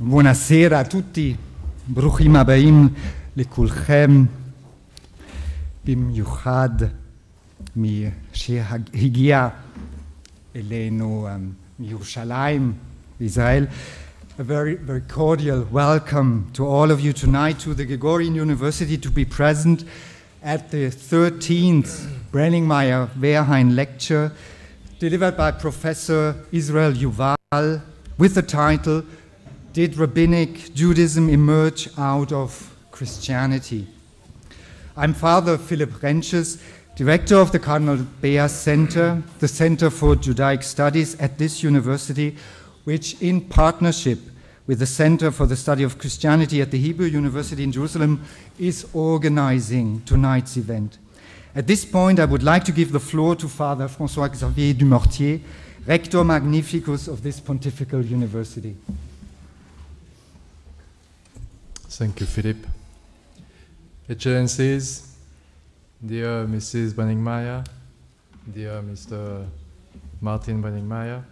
Buonasera a tutti, Bruchim Abaim, Lekulchem, Bim Yuchad, mi שהגיע אלינו מירושלים, Israel. A very, very cordial welcome to all of you tonight to the Gregorian University to be present at the 13th Brenninkmeijer Werhahn Lecture delivered by Professor Israel Yuval with the title did Rabbinic Judaism Emerge Out of Christianity? I'm Father Philip Renczes, Director of the Cardinal Bea Center, the Center for Judaic Studies at this university, which in partnership with the Center for the Study of Christianity at the Hebrew University in Jerusalem is organizing tonight's event. At this point, I would like to give the floor to Father François Xavier Dumortier, Rector Magnificus of this pontifical university. Thank you, Philip. Excellencies, dear Mrs. Brenninkmeijer, dear Mr. Martin Brenninkmeijer,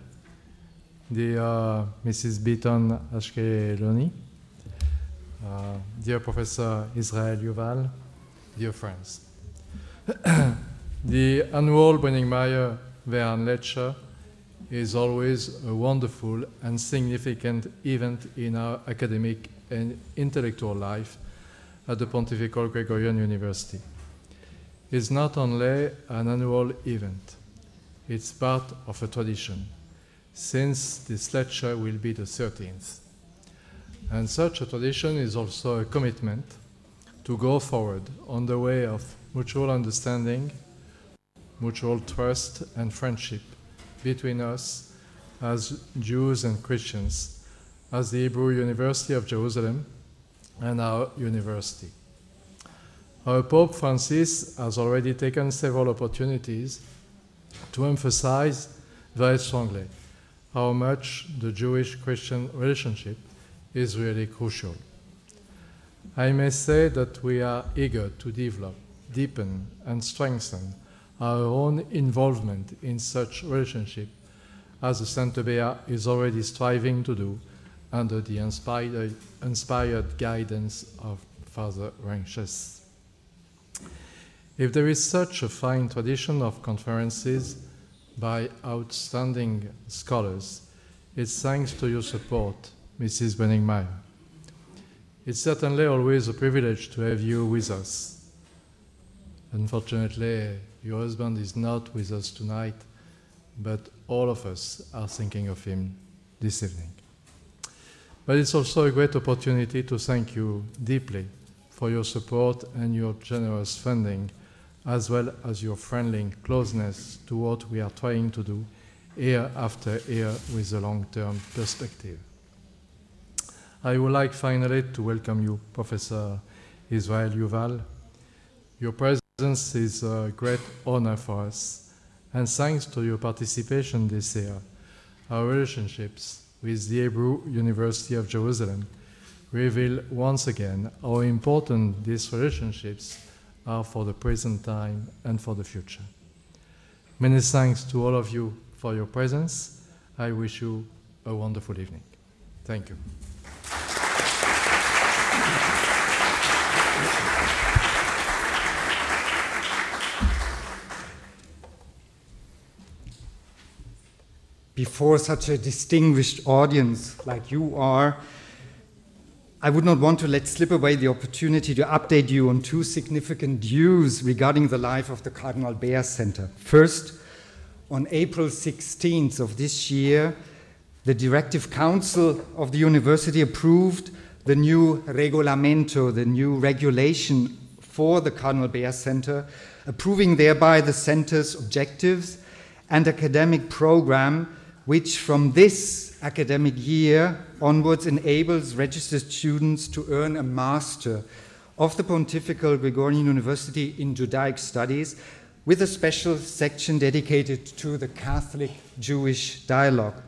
dear Mrs. Bitton Ashkelony, uh, dear Professor Israel Yuval, dear friends. the annual Brenninkmeijer Werhahn Lecture is always a wonderful and significant event in our academic and intellectual life at the Pontifical Gregorian University. It's not only an annual event, it's part of a tradition, since this lecture will be the 13th. And such a tradition is also a commitment to go forward on the way of mutual understanding, mutual trust, and friendship between us as Jews and Christians, as the Hebrew University of Jerusalem and our university. Our Pope Francis has already taken several opportunities to emphasize very strongly how much the Jewish Christian relationship is really crucial. I may say that we are eager to develop, deepen, and strengthen our own involvement in such relationship as the Saint Bea is already striving to do under the inspired, inspired guidance of Father Renczes. If there is such a fine tradition of conferences by outstanding scholars, it's thanks to your support, Mrs. Brenninkmeijer. It's certainly always a privilege to have you with us. Unfortunately, your husband is not with us tonight, but all of us are thinking of him this evening. But it's also a great opportunity to thank you deeply for your support and your generous funding, as well as your friendly closeness to what we are trying to do year after year with a long term perspective. I would like finally to welcome you, Professor Israel Yuval. Your presence is a great honor for us, and thanks to your participation this year, our relationships with the Hebrew University of Jerusalem reveal once again how important these relationships are for the present time and for the future. Many thanks to all of you for your presence. I wish you a wonderful evening. Thank you. Before such a distinguished audience like you are, I would not want to let slip away the opportunity to update you on two significant news regarding the life of the Cardinal Bea Center. First, on April 16th of this year, the Directive Council of the University approved the new regolamento, the new regulation for the Cardinal Bea Center, approving thereby the center's objectives and academic program which from this academic year onwards enables registered students to earn a master of the Pontifical Gregorian University in Judaic Studies with a special section dedicated to the Catholic Jewish dialogue.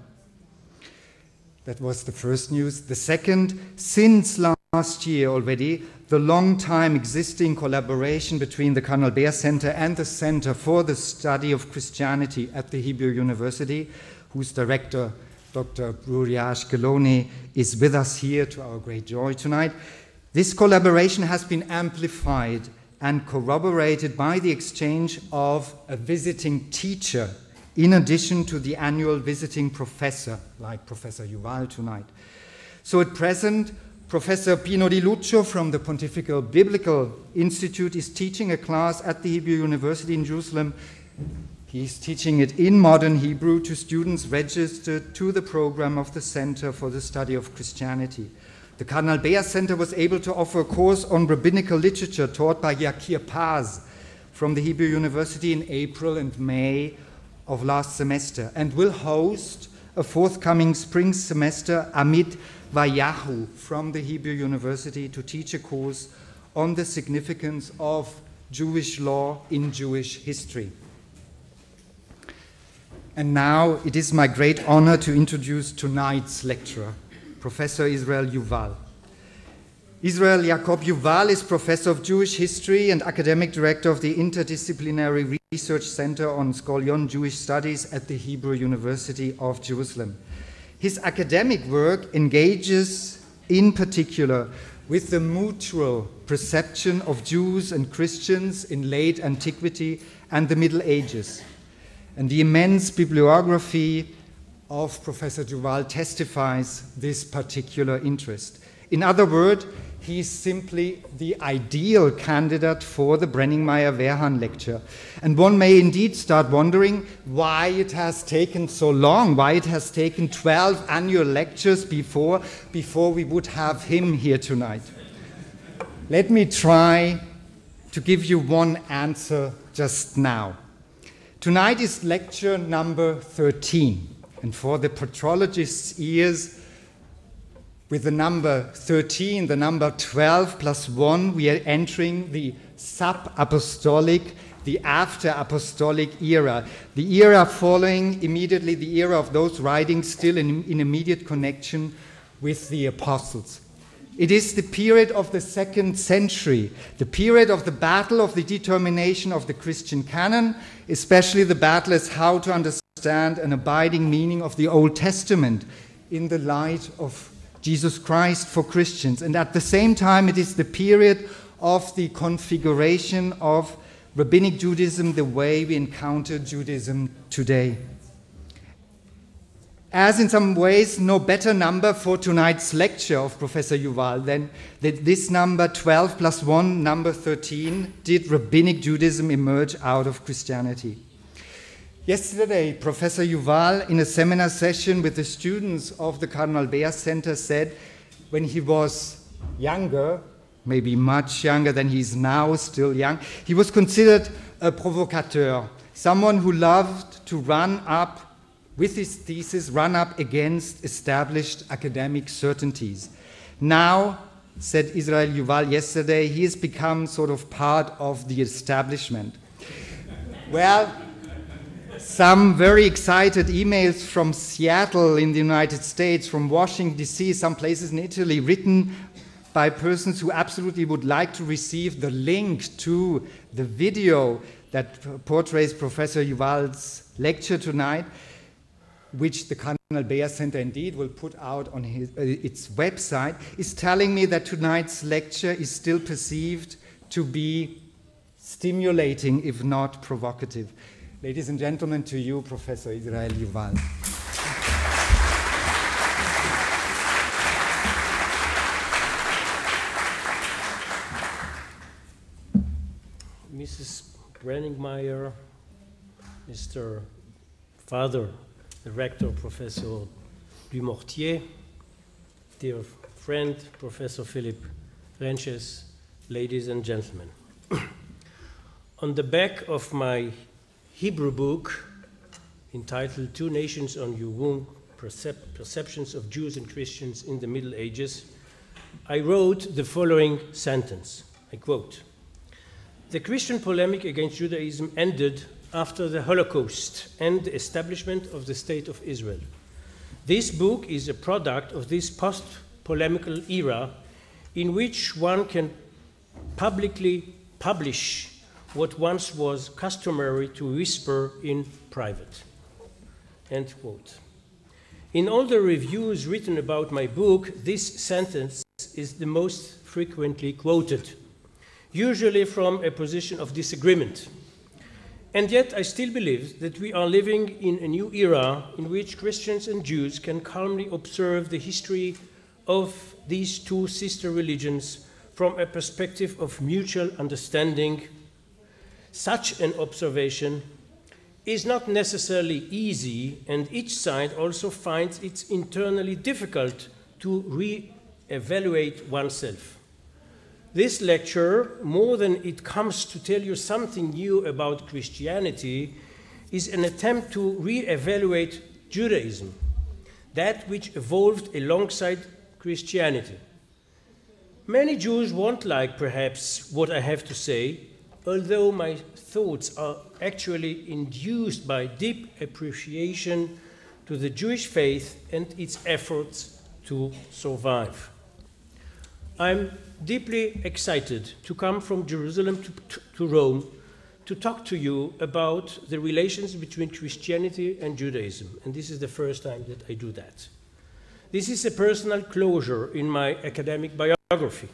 That was the first news. The second, since last year already, the long time existing collaboration between the Cardinal Bea Center and the Center for the Study of Christianity at the Hebrew University whose director, Dr. Bruria Ashkelony, is with us here to our great joy tonight. This collaboration has been amplified and corroborated by the exchange of a visiting teacher in addition to the annual visiting professor, like Professor Yuval tonight. So at present, Professor Pino Di Luccio from the Pontifical Biblical Institute is teaching a class at the Hebrew University in Jerusalem. He's teaching it in modern Hebrew to students registered to the program of the Center for the Study of Christianity. The Cardinal Bea Center was able to offer a course on rabbinical literature taught by Yakir Paz from the Hebrew University in April and May of last semester and will host a forthcoming spring semester Amit Gvaryahu from the Hebrew University to teach a course on the significance of Jewish law in Jewish history. And now it is my great honor to introduce tonight's lecturer, Professor Israel Yuval. Israel Jacob Yuval is professor of Jewish history and academic director of the Interdisciplinary Research Center on Scholion Jewish Studies at the Hebrew University of Jerusalem. His academic work engages in particular with the mutual perception of Jews and Christians in late antiquity and the Middle Ages. And the immense bibliography of Professor Yuval testifies this particular interest. In other words, he is simply the ideal candidate for the Brenninkmeijer Werhahn lecture. And one may indeed start wondering why it has taken so long, why it has taken 12 annual lectures before, before we would have him here tonight. Let me try to give you one answer just now. Tonight is lecture number 13, and for the patrologist's ears, with the number 13, the number 12 plus 1, we are entering the sub apostolic, the after apostolic era, the era following immediately the era of those writings still in, in immediate connection with the apostles. It is the period of the second century, the period of the battle of the determination of the Christian canon, especially the battle as how to understand an abiding meaning of the Old Testament in the light of Jesus Christ for Christians. And at the same time, it is the period of the configuration of rabbinic Judaism the way we encounter Judaism today. As in some ways, no better number for tonight's lecture of Professor Yuval than that this number 12 plus 1, number 13, did rabbinic Judaism emerge out of Christianity. Yesterday, Professor Yuval, in a seminar session with the students of the Cardinal Bea Center, said when he was younger, maybe much younger than he is now, still young, he was considered a provocateur, someone who loved to run up with his thesis, run up against established academic certainties. Now, said Israel Yuval yesterday, he has become sort of part of the establishment. well, some very excited emails from Seattle in the United States, from Washington, D.C., some places in Italy, written by persons who absolutely would like to receive the link to the video that portrays Professor Yuval's lecture tonight, which the Cardinal Bea Center indeed will put out on his, uh, its website, is telling me that tonight's lecture is still perceived to be stimulating, if not provocative. Ladies and gentlemen, to you, Professor Israel Yuval. Mrs. Brenninkmeijer, Mr. Father, the Rector, Professor Dumortier, dear friend, Professor Philip Renczes, ladies and gentlemen. On the back of my Hebrew book entitled Two Nations on Your Percep- Perceptions of Jews and Christians in the Middle Ages, I wrote the following sentence I quote The Christian polemic against Judaism ended after the Holocaust and the establishment of the State of Israel. This book is a product of this post polemical era in which one can publicly publish what once was customary to whisper in private. End quote. In all the reviews written about my book, this sentence is the most frequently quoted, usually from a position of disagreement. And yet, I still believe that we are living in a new era in which Christians and Jews can calmly observe the history of these two sister religions from a perspective of mutual understanding. Such an observation is not necessarily easy, and each side also finds it internally difficult to re evaluate oneself. This lecture, more than it comes to tell you something new about Christianity, is an attempt to re evaluate Judaism, that which evolved alongside Christianity. Many Jews won't like, perhaps, what I have to say, although my thoughts are actually induced by deep appreciation to the Jewish faith and its efforts to survive. I'm deeply excited to come from Jerusalem to, to, to, Rome to talk to you about the relations between Christianity and Judaism, and this is the first time that I do that. This is a personal closure in my academic biography.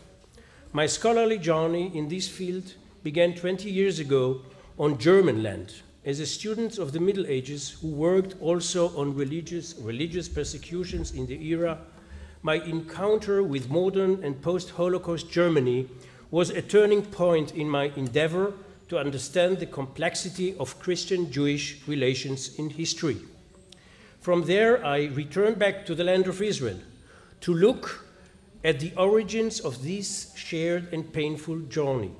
My scholarly journey in this field began 20 years ago on German land as a student of the Middle Ages who worked also on religious, religious persecutions in the era. My encounter with modern and post Holocaust Germany was a turning point in my endeavor to understand the complexity of Christian Jewish relations in history. From there, I returned back to the land of Israel to look at the origins of this shared and painful journey.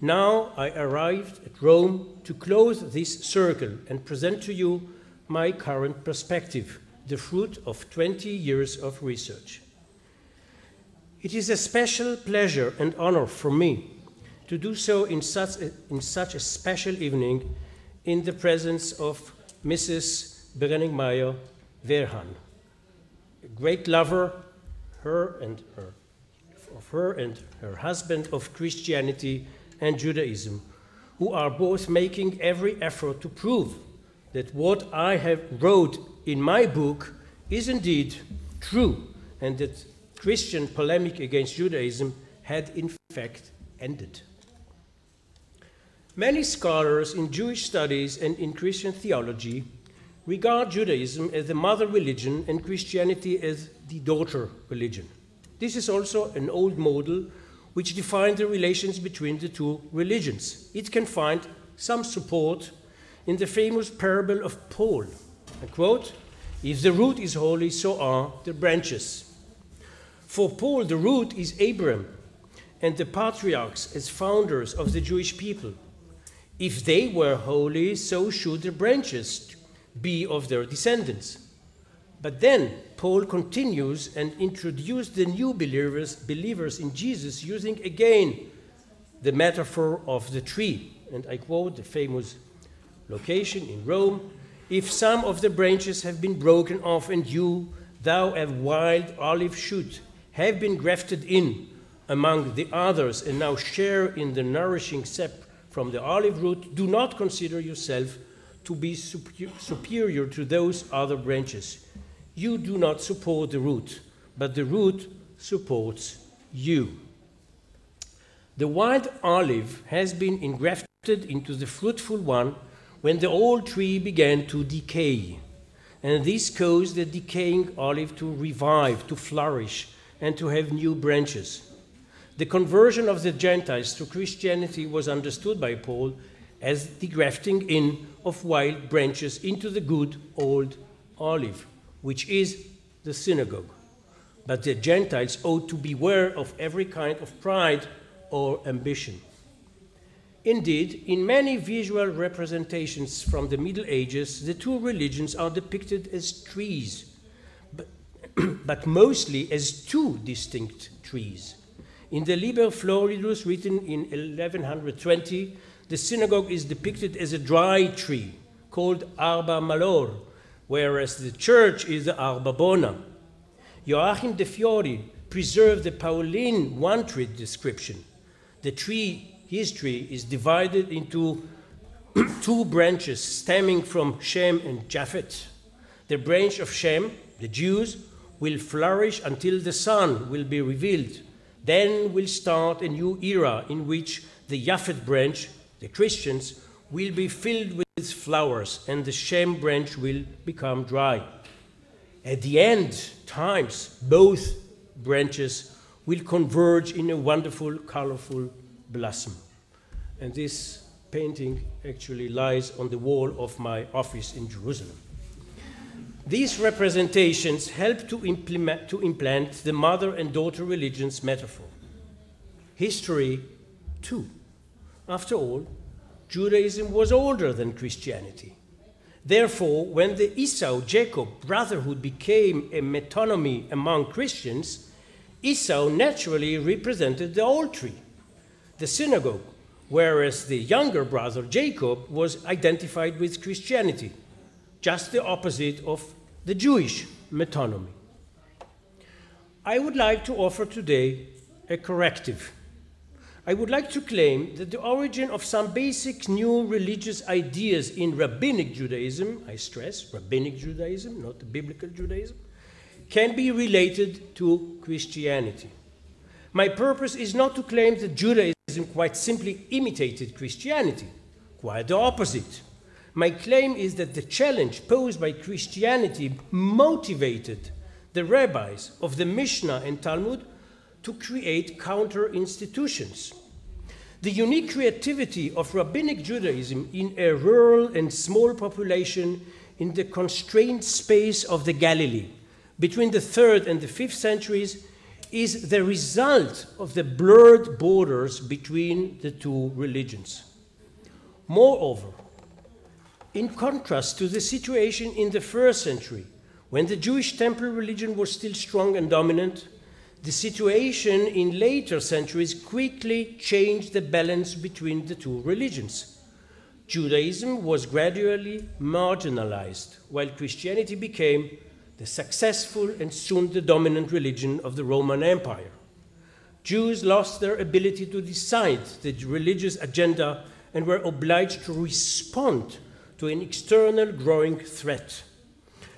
Now I arrived at Rome to close this circle and present to you my current perspective, the fruit of 20 years of research. It is a special pleasure and honor for me to do so in such a, in such a special evening in the presence of Mrs. Brenninkmeijer Werhahn, a great lover, her and her, of her and her husband of Christianity and Judaism, who are both making every effort to prove that what I have wrote in my book is indeed true and that Christian polemic against Judaism had in fact ended. Many scholars in Jewish studies and in Christian theology regard Judaism as the mother religion and Christianity as the daughter religion. This is also an old model which defines the relations between the two religions. It can find some support in the famous parable of Paul. I quote, If the root is holy, so are the branches. For Paul, the root is Abraham and the patriarchs as founders of the Jewish people. If they were holy, so should the branches be of their descendants. But then Paul continues and introduces the new believers, believers in Jesus using again the metaphor of the tree. And I quote the famous location in Rome If some of the branches have been broken off, and you, thou a wild olive shoot, have been grafted in among the others, and now share in the nourishing sap from the olive root, do not consider yourself to be superior to those other branches. You do not support the root, but the root supports you. The wild olive has been engrafted into the fruitful one when the old tree began to decay. And this caused the decaying olive to revive, to flourish, and to have new branches. The conversion of the Gentiles to Christianity was understood by Paul as the grafting in of wild branches into the good old olive, which is the synagogue. But the Gentiles ought to beware of every kind of pride or ambition. Indeed, in many visual representations from the Middle Ages, the two religions are depicted as trees, but, but mostly as two distinct trees. In the Liber Floridus, written in 1120, the synagogue is depicted as a dry tree called Arbor Mala, whereas the church is the Arbor Bona. Joachim de Fiore preserved the Pauline one tree description. The tree, his tree, is divided into two branches stemming from Shem and Japhet. The branch of Shem, The Jews will flourish until the son will be revealed. Then will start a new era in which the Japhet branch, the Christians, will be filled with flowers and the Shem branch will become dry. At the end times, both branches will converge in a wonderful, colorful blossom. And this painting actually lies on the wall of my office in Jerusalem. These representations help to, implement, to implant the mother and daughter religions metaphor. History, too. After all, Judaism was older than Christianity. Therefore, when the Esau Jacob brotherhood became a metonymy among Christians, Esau naturally represented the old tree, the synagogue, whereas the younger brother Jacob was identified with Christianity, just the opposite of the Jewish metonymy. I would like to offer today a corrective. I would like to claim that the origin of some basic new religious ideas in rabbinic Judaism, I stress rabbinic Judaism, not biblical Judaism, can be related to Christianity. My purpose is not to claim that Judaism quite simply imitated Christianity, quite the opposite. My claim is that the challenge posed by Christianity motivated the rabbis of the Mishnah and Talmud to create counter institutions. The unique creativity of rabbinic Judaism in a rural and small population in the constrained space of the Galilee between the third and the fifth centuries is the result of the blurred borders between the two religions. Moreover, in contrast to the situation in the first century, when the Jewish temple religion was still strong and dominant, the situation in later centuries quickly changed the balance between the two religions. Judaism was gradually marginalized, while Christianity became the successful and soon the dominant religion of the Roman Empire. Jews lost their ability to decide the religious agenda and were obliged to respond to an external growing threat.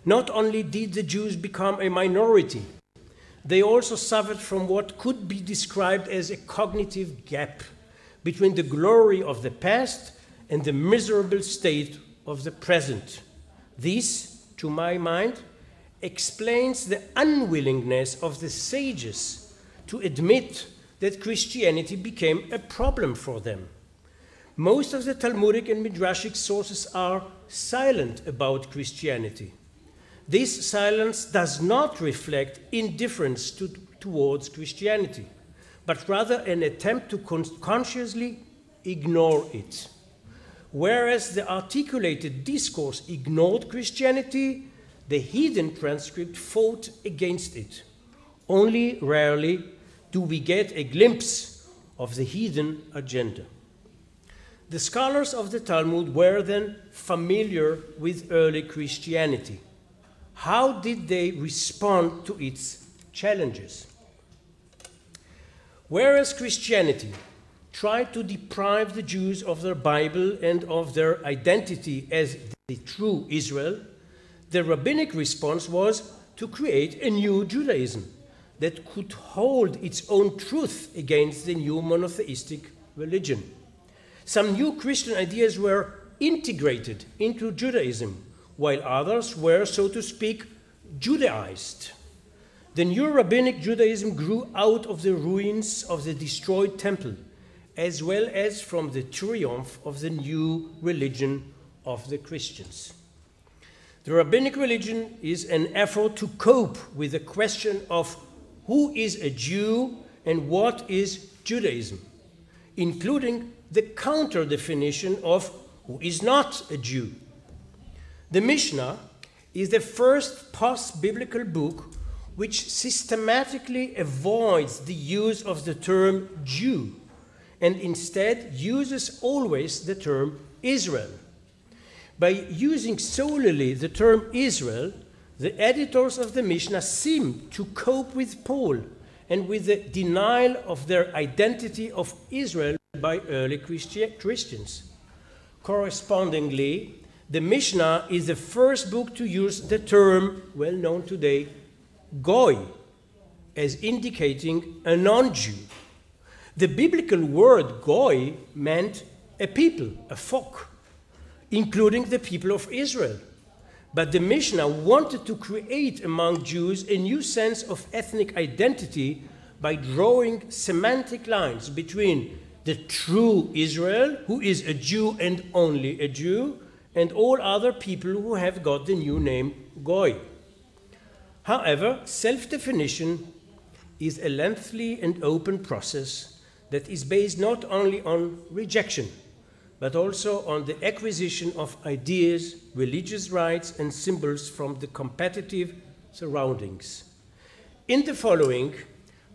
Not only did the Jews become a minority, they also suffered from what could be described as a cognitive gap between the glory of the past and the miserable state of the present. This, to my mind, explains the unwillingness of the sages to admit that Christianity became a problem for them. Most of the Talmudic and Midrashic sources are silent about Christianity. This silence does not reflect indifference to, towards Christianity, but rather an attempt to con consciously ignore it. Whereas the articulated discourse ignored Christianity, the hidden transcript fought against it. Only rarely do we get a glimpse of the heathen agenda. The scholars of the Talmud were then familiar with early Christianity. How did they respond to its challenges? Whereas Christianity tried to deprive the Jews of their Bible and of their identity as the true Israel, the rabbinic response was to create a new Judaism that could hold its own truth against the new monotheistic religion. Some new Christian ideas were integrated into Judaism, while others were, so to speak, Judaized. The new rabbinic Judaism grew out of the ruins of the destroyed temple, as well as from the triumph of the new religion of the Christians. The rabbinic religion is an effort to cope with the question of who is a Jew and what is Judaism, including the counter definition of who is not a Jew. The Mishnah is the first post biblical book which systematically avoids the use of the term Jew and instead uses always the term Israel. By using solely the term Israel, the editors of the Mishnah seem to cope with Paul and with the denial of their identity of Israel by early Christi Christians. Correspondingly, the Mishnah is the first book to use the term, well known today, goy, as indicating a non Jew. The biblical word goy meant a people, a folk, including the people of Israel. But the Mishnah wanted to create among Jews a new sense of ethnic identity by drawing semantic lines between the true Israel, who is a Jew and only a Jew, and all other people who have got the new name Goy. However, self definition is a lengthy and open process that is based not only on rejection, but also on the acquisition of ideas, religious rites, and symbols from the competitive surroundings. In the following,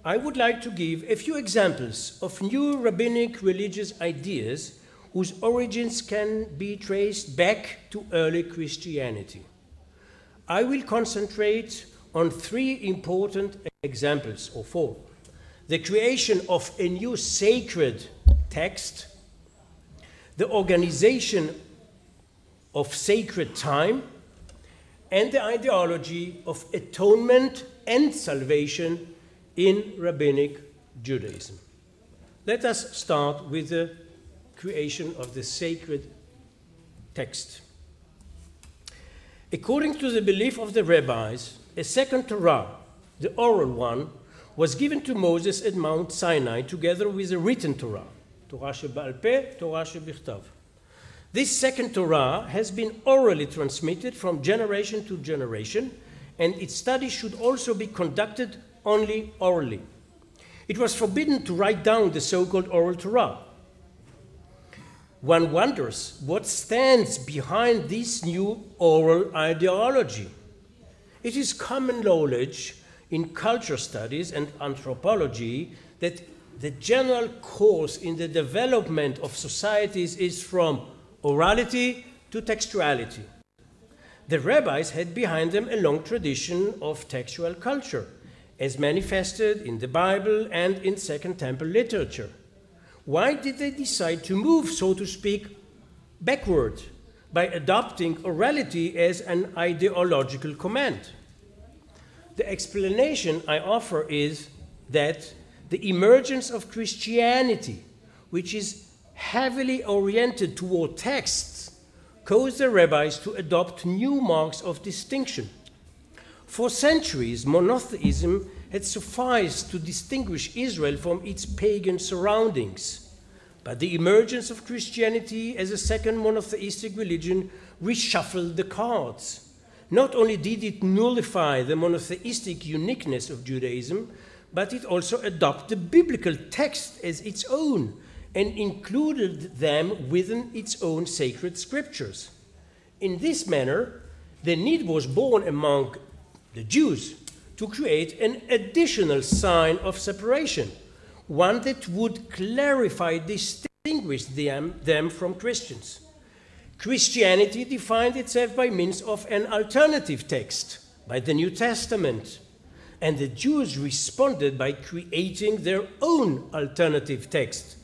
I would like to give a few examples of new rabbinic religious ideas whose origins can be traced back to early Christianity. I will concentrate on three important examples, or four the creation of a new sacred text, the organization of sacred time, and the ideology of atonement and salvation in rabbinic Judaism. Let us start with the creation of the sacred text. According to the belief of the rabbis, a second Torah, the oral one, was given to Moses at Mount Sinai together with a written Torah, Torah Shebaal Peh, Torah Shebichtav. This second Torah has been orally transmitted from generation to generation, and its study should also be conducted only orally. It was forbidden to write down the so called oral Torah, one wonders what stands behind this new oral ideology. It is common knowledge in culture studies and anthropology that the general course in the development of societies is from orality to textuality. The rabbis had behind them a long tradition of textual culture, as manifested in the Bible and in Second Temple literature. Why did they decide to move, so to speak, backward by adopting orality as an ideological command? The explanation I offer is that the emergence of Christianity, which is heavily oriented toward texts, caused the rabbis to adopt new marks of distinction. For centuries, monotheism had sufficed to distinguish Israel from its pagan surroundings. But the emergence of Christianity as a second monotheistic religion reshuffled the cards. Not only did it nullify the monotheistic uniqueness of Judaism, but it also adopted biblical text as its own and included them within its own sacred scriptures. In this manner, the need was born among the Jews to create an additional sign of separation, one that would clarify, distinguish them, them from Christians. Christianity defined itself by means of an alternative text, by the New Testament. And the Jews responded by creating their own alternative text,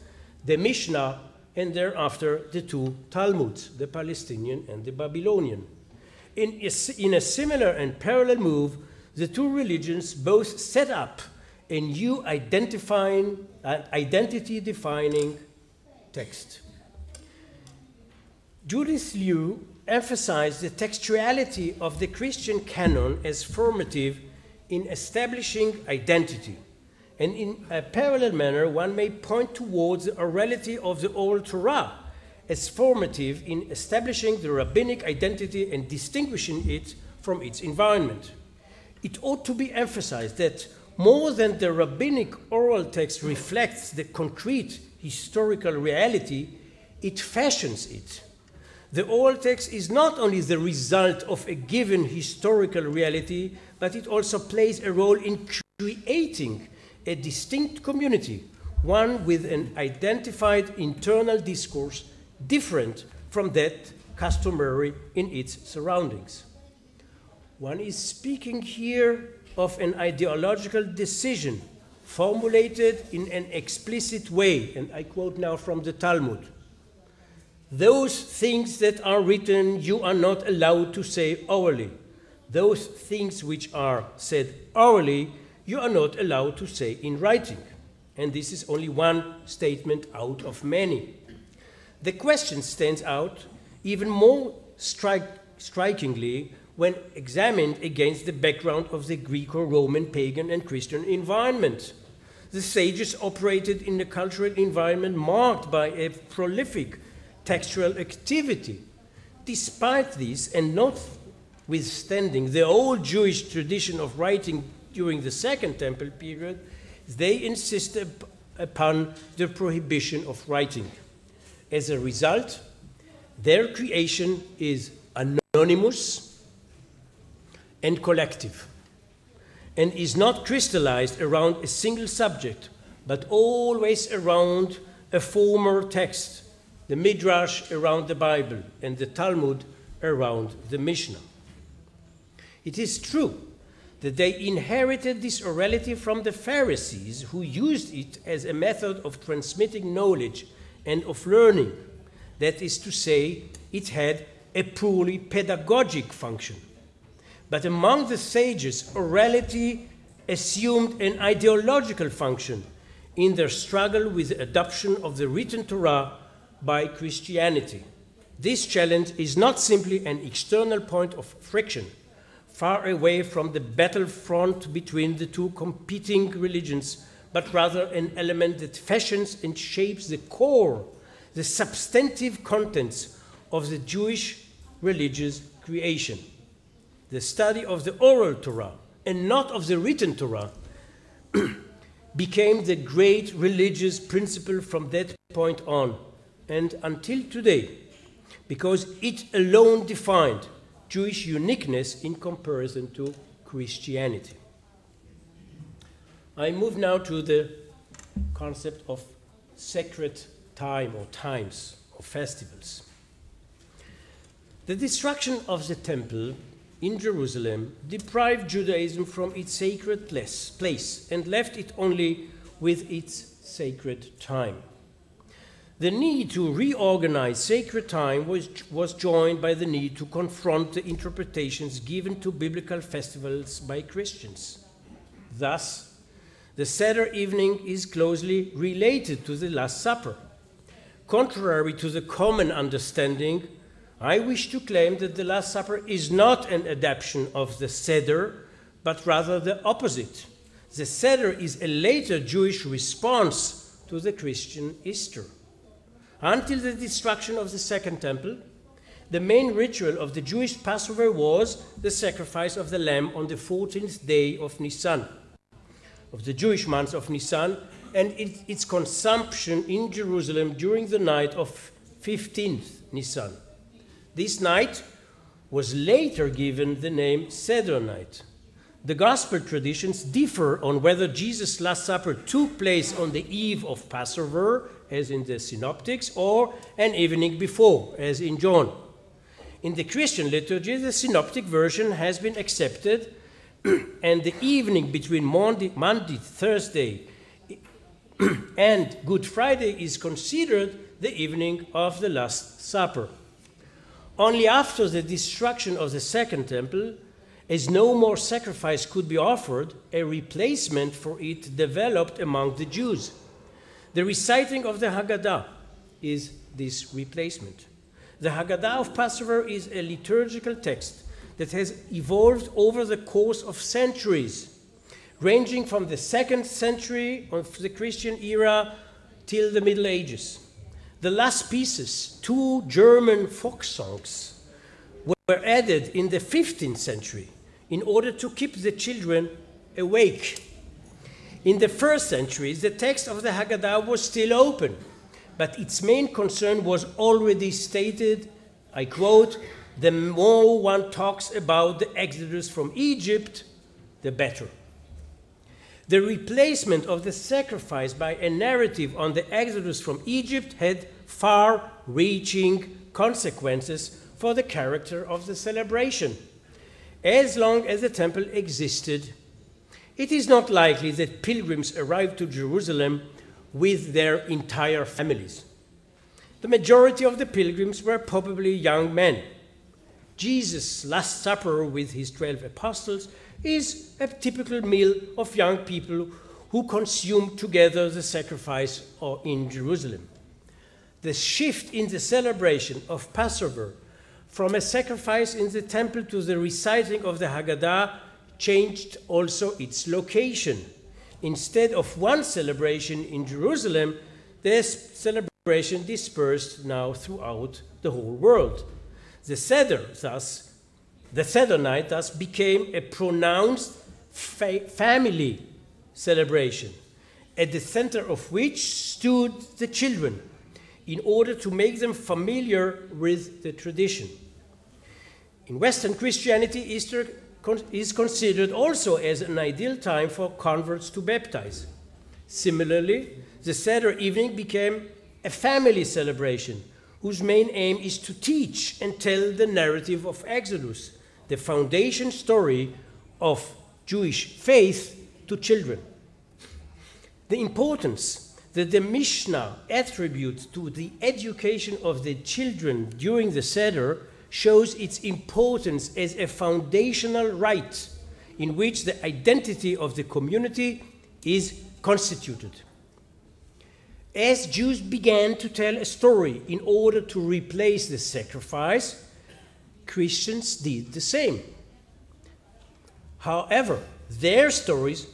the Mishnah, and thereafter the two Talmuds, the Palestinian and the Babylonian. In a, in a similar and parallel move, the two religions both set up a new identifying, uh, identity defining text. Judith Lieu emphasized the textuality of the Christian canon as formative in establishing identity. And in a parallel manner, one may point towards the orality of the oral Torah as formative in establishing the rabbinic identity and distinguishing it from its environment it ought to be emphasized that more than the rabbinic oral text reflects the concrete historical reality, it fashions it. The oral text is not only the result of a given historical reality, but it also plays a role in creating a distinct community, one with an identified internal discourse different from that customary in its surroundings. One is speaking here of an ideological decision formulated in an explicit way, and I quote now from the Talmud. Those things that are written you are not allowed to say orally. Those things which are said orally you are not allowed to say in writing. And this is only one statement out of many. The question stands out even more stri- strikingly when examined against the background of the Greco Roman pagan and Christian environment. The sages operated in a cultural environment marked by a prolific textual activity. Despite this, and notwithstanding the old Jewish tradition of writing during the Second Temple period, they insist upon the prohibition of writing. As a result, their creation is anonymous and collective, and is not crystallized around a single subject, but always around a former text, the Midrash around the Bible, and the Talmud around the Mishnah. It is true that they inherited this orality from the Pharisees, who used it as a method of transmitting knowledge and of learning. That is to say, it had a purely pedagogic function. But among the sages, orality assumed an ideological function in their struggle with the adoption of the written Torah by Christianity. This challenge is not simply an external point of friction, far away from the battlefront between the two competing religions, but rather an element that fashions and shapes the core, the substantive contents of the Jewish religious creation. The study of the oral Torah and not of the written Torah became the great religious principle from that point on and until today, because it alone defined Jewish uniqueness in comparison to Christianity. I move now to the concept of sacred time or times or festivals. The destruction of the temple in Jerusalem deprived Judaism from its sacred place and left it only with its sacred time. The need to reorganize sacred time was, was joined by the need to confront the interpretations given to biblical festivals by Christians. Thus, the Seder evening is closely related to the Last Supper. Contrary to the common understanding, I wish to claim that the Last Supper is not an adaptation of the Seder, but rather the opposite. The Seder is a later Jewish response to the Christian Easter. Until the destruction of the Second Temple, the main ritual of the Jewish Passover was the sacrifice of the lamb on the 14th day of Nisan, of the Jewish month of Nisan, and it, its consumption in Jerusalem during the night of 15th Nisan. This night was later given the name Seder night. The gospel traditions differ on whether Jesus' Last Supper took place on the eve of Passover as in the Synoptics, or an evening before, as in John. In the Christian liturgy, the Synoptic version has been accepted, and the evening between Maundy, Maundy Thursday, and Good Friday is considered the evening of the Last Supper. Only after the destruction of the Second Temple, as no more sacrifice could be offered, a replacement for it developed among the Jews. The reciting of the Haggadah is this replacement. The Haggadah of Passover is a liturgical text that has evolved over the course of centuries, ranging from the second century of the Christian era till the Middle Ages. The last pieces, two German folk songs, were added in the 15th century in order to keep the children awake in the first centuries, the text of the Haggadah was still open, but its main concern was already stated. I quote, the more one talks about the exodus from Egypt, the better. The replacement of the sacrifice by a narrative on the exodus from Egypt had far reaching consequences for the character of the celebration. As long as the temple existed, it is not likely that pilgrims arrived to Jerusalem with their entire families. the majority of the pilgrims were probably young men. Jesus' Last Supper with his 12 apostles is a typical meal of young people who consume together the sacrifice in Jerusalem. The shift in the celebration of Passover from a sacrifice in the temple to the reciting of the Haggadah changed also its location. Instead of one celebration in Jerusalem, this celebration dispersed now throughout the whole world. The Seder, thus, the Seder night thus became a pronounced fa family celebration, at the center of which stood the children, in order to make them familiar with the tradition. In Western Christianity, Easter is considered also as an ideal time for converts to baptize. Similarly, the Seder evening became a family celebration whose main aim is to teach and tell the narrative of Exodus, the foundation story of Jewish faith to children. The importance that the Mishnah attributes to the education of the children during the Seder shows its importance as a foundational rite in which the identity of the community is constituted. As Jews began to tell a story in order to replace the sacrifice, Christians did the same. However, their stories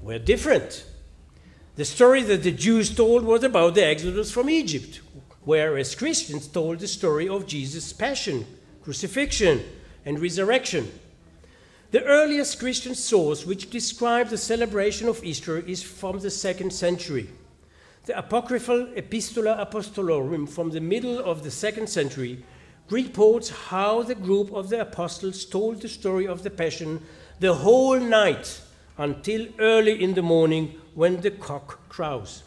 were different. The story that the Jews told was about the exodus from Egypt, whereas Christians told the story of Jesus' passion, crucifixion, and resurrection. The earliest Christian source which describes the celebration of Easter is from the second century. The apocryphal Epistola Apostolorum from the middle of the second century reports how the group of the apostles told the story of the Passion the whole night until early in the morning when the cock crows.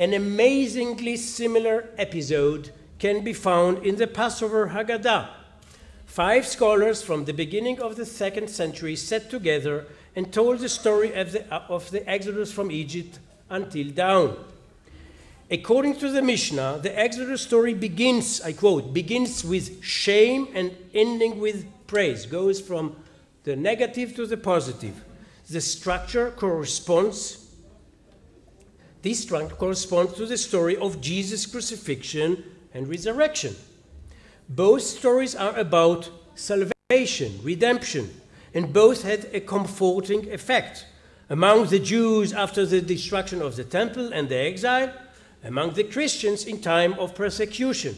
An amazingly similar episode can be found in the Passover Haggadah. Five scholars from the beginning of the second century sat together and told the story of the, of the Exodus from Egypt until dawn. According to the Mishnah, the Exodus story begins, I quote, begins with shame and ending with praise, goes from the negative to the positive. The structure corresponds this structure corresponds to the story of Jesus' crucifixion and resurrection. Both stories are about salvation, redemption, and both had a comforting effect. Among the Jews after the destruction of the temple and the exile, among the Christians in time of persecution.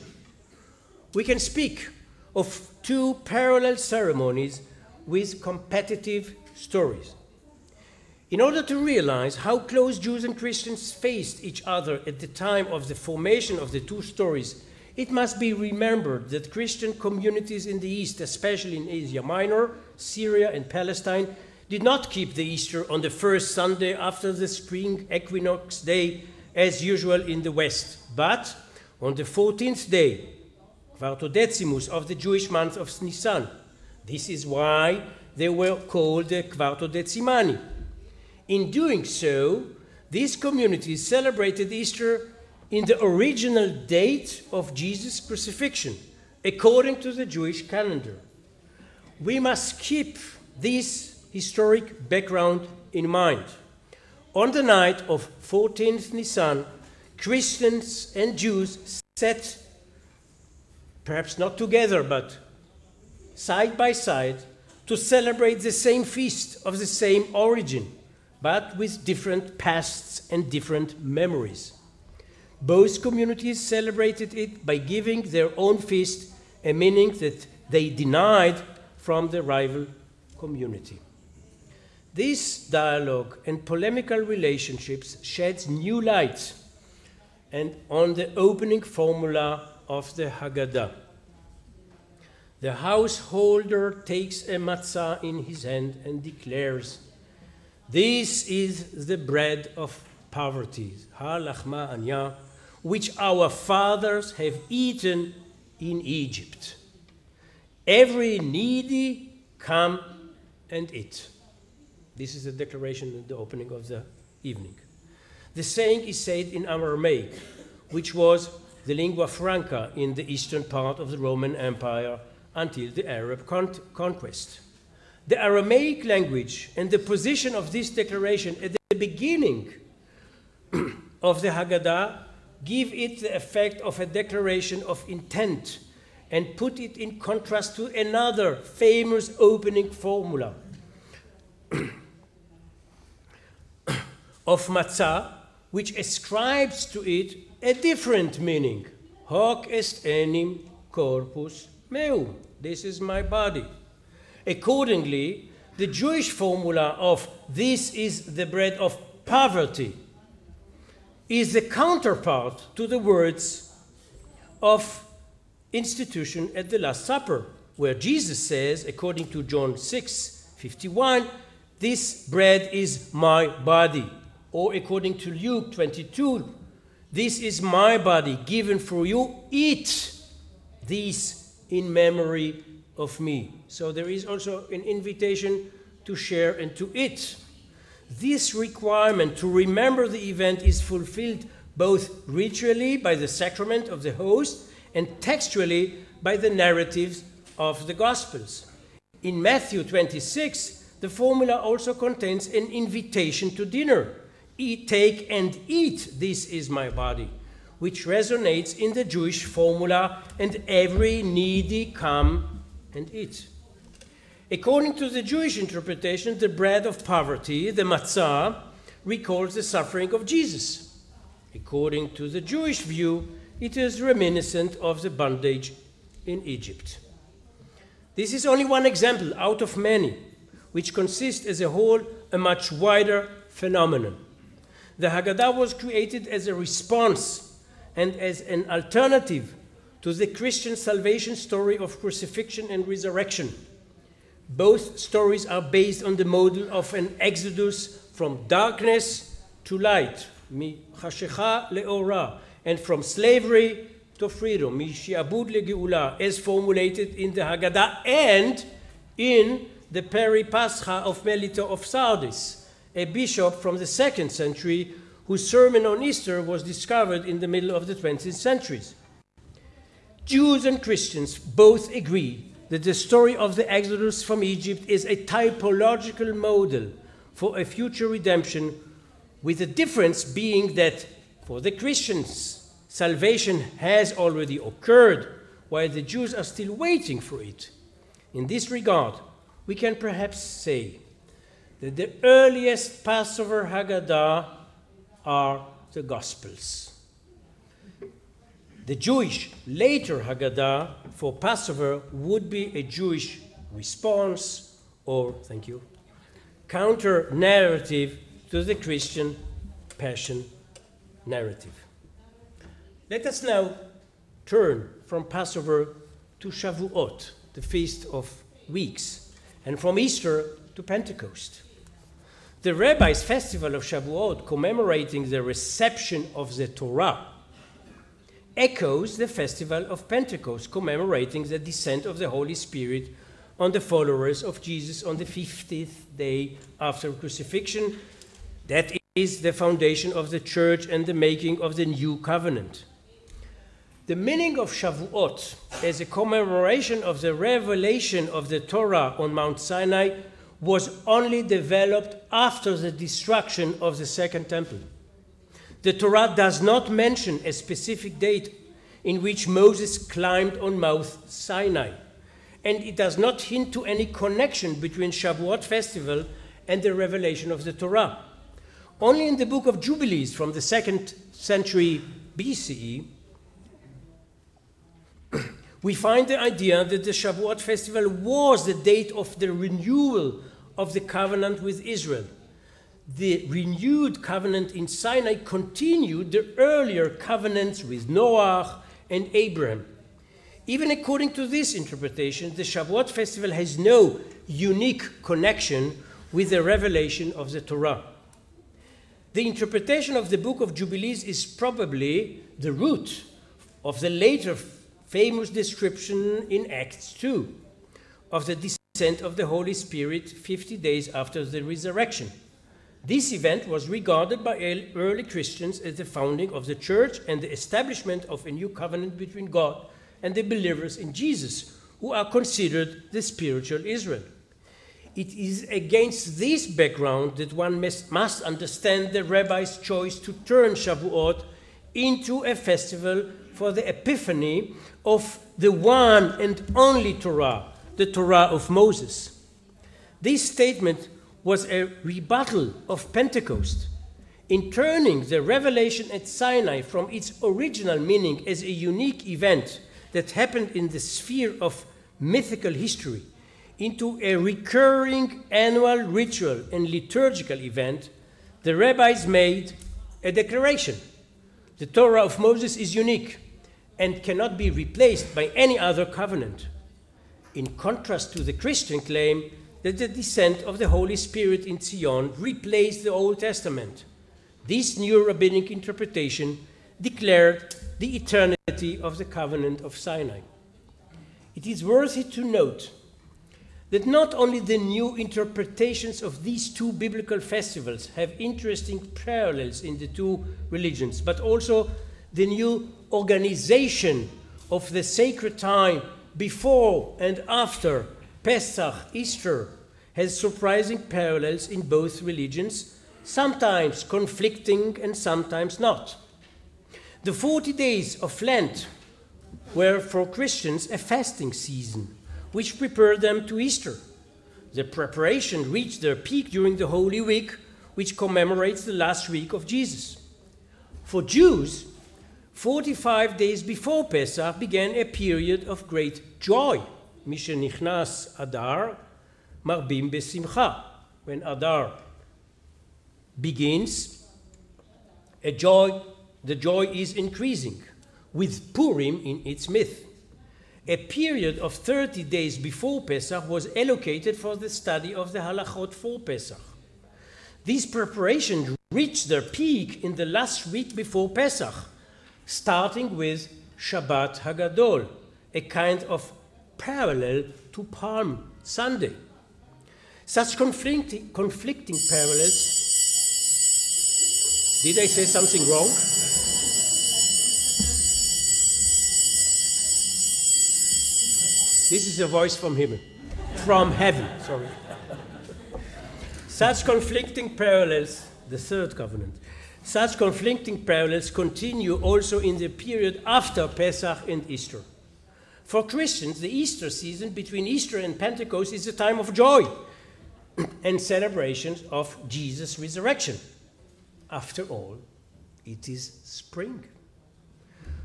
We can speak of two parallel ceremonies with competitive stories. In order to realize how close Jews and Christians faced each other at the time of the formation of the two stories, it must be remembered that Christian communities in the East, especially in Asia Minor, Syria, and Palestine, did not keep the Easter on the first Sunday after the spring equinox day as usual in the West, but on the 14th day, Quartodecimus of the Jewish month of Nisan. This is why they were called the Quartodecimani. In doing so, these communities celebrated Easter in the original date of Jesus' crucifixion, according to the Jewish calendar. We must keep this historic background in mind. On the night of 14th Nisan, Christians and Jews sat, perhaps not together, but side by side, to celebrate the same feast of the same origin but with different pasts and different memories. Both communities celebrated it by giving their own feast a meaning that they denied from the rival community. This dialogue and polemical relationships sheds new light and on the opening formula of the Haggadah. The householder takes a matzah in his hand and declares, this is the bread of poverty, halachma anya, which our fathers have eaten in Egypt. Every needy come and eat. This is the declaration at the opening of the evening. The saying is said in Aramaic, which was the lingua franca in the eastern part of the Roman Empire until the Arab con conquest. The Aramaic language and the position of this declaration at the beginning of the Haggadah give it the effect of a declaration of intent and put it in contrast to another famous opening formula of matzah, which ascribes to it a different meaning. Hoc est enim corpus meum. This is my body. Accordingly, the Jewish formula of this is the bread of poverty is the counterpart to the words of institution at the Last Supper, where Jesus says, according to John 6 51, this bread is my body. Or according to Luke 22, this is my body given for you. Eat these in memory of me. So there is also an invitation to share and to eat. This requirement to remember the event is fulfilled both ritually by the sacrament of the host and textually by the narratives of the Gospels. In Matthew 26, the formula also contains an invitation to dinner. Eat, take and eat, this is my body, which resonates in the Jewish formula, and every needy come and eat. According to the Jewish interpretation, the bread of poverty, the matzah, recalls the suffering of Jesus. According to the Jewish view, it is reminiscent of the bondage in Egypt. This is only one example out of many, which consist as a whole a much wider phenomenon. The Haggadah was created as a response and as an alternative to the Christian salvation story of crucifixion and resurrection both stories are based on the model of an exodus from darkness to light, chashecha leora, and from slavery to freedom, mishiabud legeula, as formulated in the Haggadah and in the Peri-Pascha of Melito of Sardis, a bishop from the second century whose sermon on Easter was discovered in the middle of the 20th century. Jews and Christians both agree that the story of the Exodus from Egypt is a typological model for a future redemption, with the difference being that for the Christians, salvation has already occurred, while the Jews are still waiting for it. In this regard, we can perhaps say that the earliest Passover Haggadah are the Gospels. The Jewish later Haggadah for Passover would be a Jewish response or, thank you, counter narrative to the Christian Passion narrative. Let us now turn from Passover to Shavuot, the Feast of Weeks, and from Easter to Pentecost. The rabbis' festival of Shavuot, commemorating the reception of the Torah echoes the festival of Pentecost, commemorating the descent of the Holy Spirit on the followers of Jesus on the 50th day after crucifixion. That is the foundation of the church and the making of the new covenant. The meaning of Shavuot as a commemoration of the revelation of the Torah on Mount Sinai was only developed after the destruction of the Second Temple. The Torah does not mention a specific date in which Moses climbed on Mount Sinai, and it does not hint to any connection between Shavuot festival and the revelation of the Torah. Only in the book of Jubilees from the second century BCE, we find the idea that the Shavuot festival was the date of the renewal of the covenant with Israel the renewed covenant in Sinai continued the earlier covenants with Noah and Abraham. Even according to this interpretation, the Shavuot festival has no unique connection with the revelation of the Torah. The interpretation of the book of Jubilees is probably the root of the later famous description in Acts 2 of the descent of the Holy Spirit 50 days after the resurrection. This event was regarded by early Christians as the founding of the church and the establishment of a new covenant between God and the believers in Jesus, who are considered the spiritual Israel. It is against this background that one must understand the rabbi's choice to turn Shavuot into a festival for the epiphany of the one and only Torah, the Torah of Moses. This statement was a rebuttal of Pentecost in turning the revelation at Sinai from its original meaning as a unique event that happened in the sphere of mythical history into a recurring annual ritual and liturgical event, the rabbis made a declaration. The Torah of Moses is unique and cannot be replaced by any other covenant. In contrast to the Christian claim that the descent of the Holy Spirit in Zion replaced the Old Testament. This new rabbinic interpretation declared the eternity of the covenant of Sinai. It is worthy to note that not only the new interpretations of these two biblical festivals have interesting parallels in the two religions, but also the new organization of the sacred time before and after Pesach, Easter, has surprising parallels in both religions, sometimes conflicting and sometimes not. The 40 days of Lent were for Christians a fasting season, which prepared them to Easter. The preparation reached their peak during the Holy Week, which commemorates the last week of Jesus. For Jews, 45 days before Pesach began a period of great joy משנכנס Adar, marbim besimcha. When Adar begins, a joy, the joy is increasing, with Purim in its myth. A period of 30 days before Pesach was allocated for the study of the halachot for Pesach. These preparations reached their peak in the last week before Pesach, starting with Shabbat Hagadol, a kind of parallel to Palm Sunday. Such conflicting, conflicting parallels. Did I say something wrong? This is a voice from heaven. From heaven, sorry. Such conflicting parallels, the third covenant, such conflicting parallels continue also in the period after Pesach and Easter. For Christians, the Easter season between Easter and Pentecost is a time of joy and celebrations of Jesus' resurrection. After all, it is spring.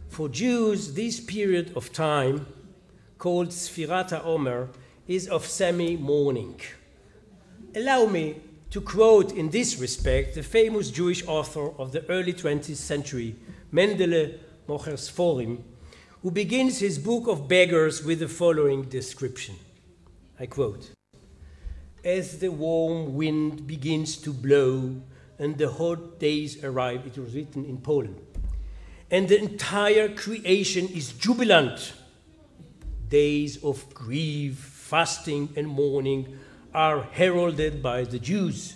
For Jews, this period of time, called Sfirat HaOmer, is of semi mourning. Allow me to quote in this respect the famous Jewish author of the early 20th century, Mendele Mocher Sforim, who begins his book of beggars with the following description. I quote As the warm wind begins to blow and the hot days arrive, it was written in Poland, and the entire creation is jubilant, days of grief, fasting, and mourning are heralded by the Jews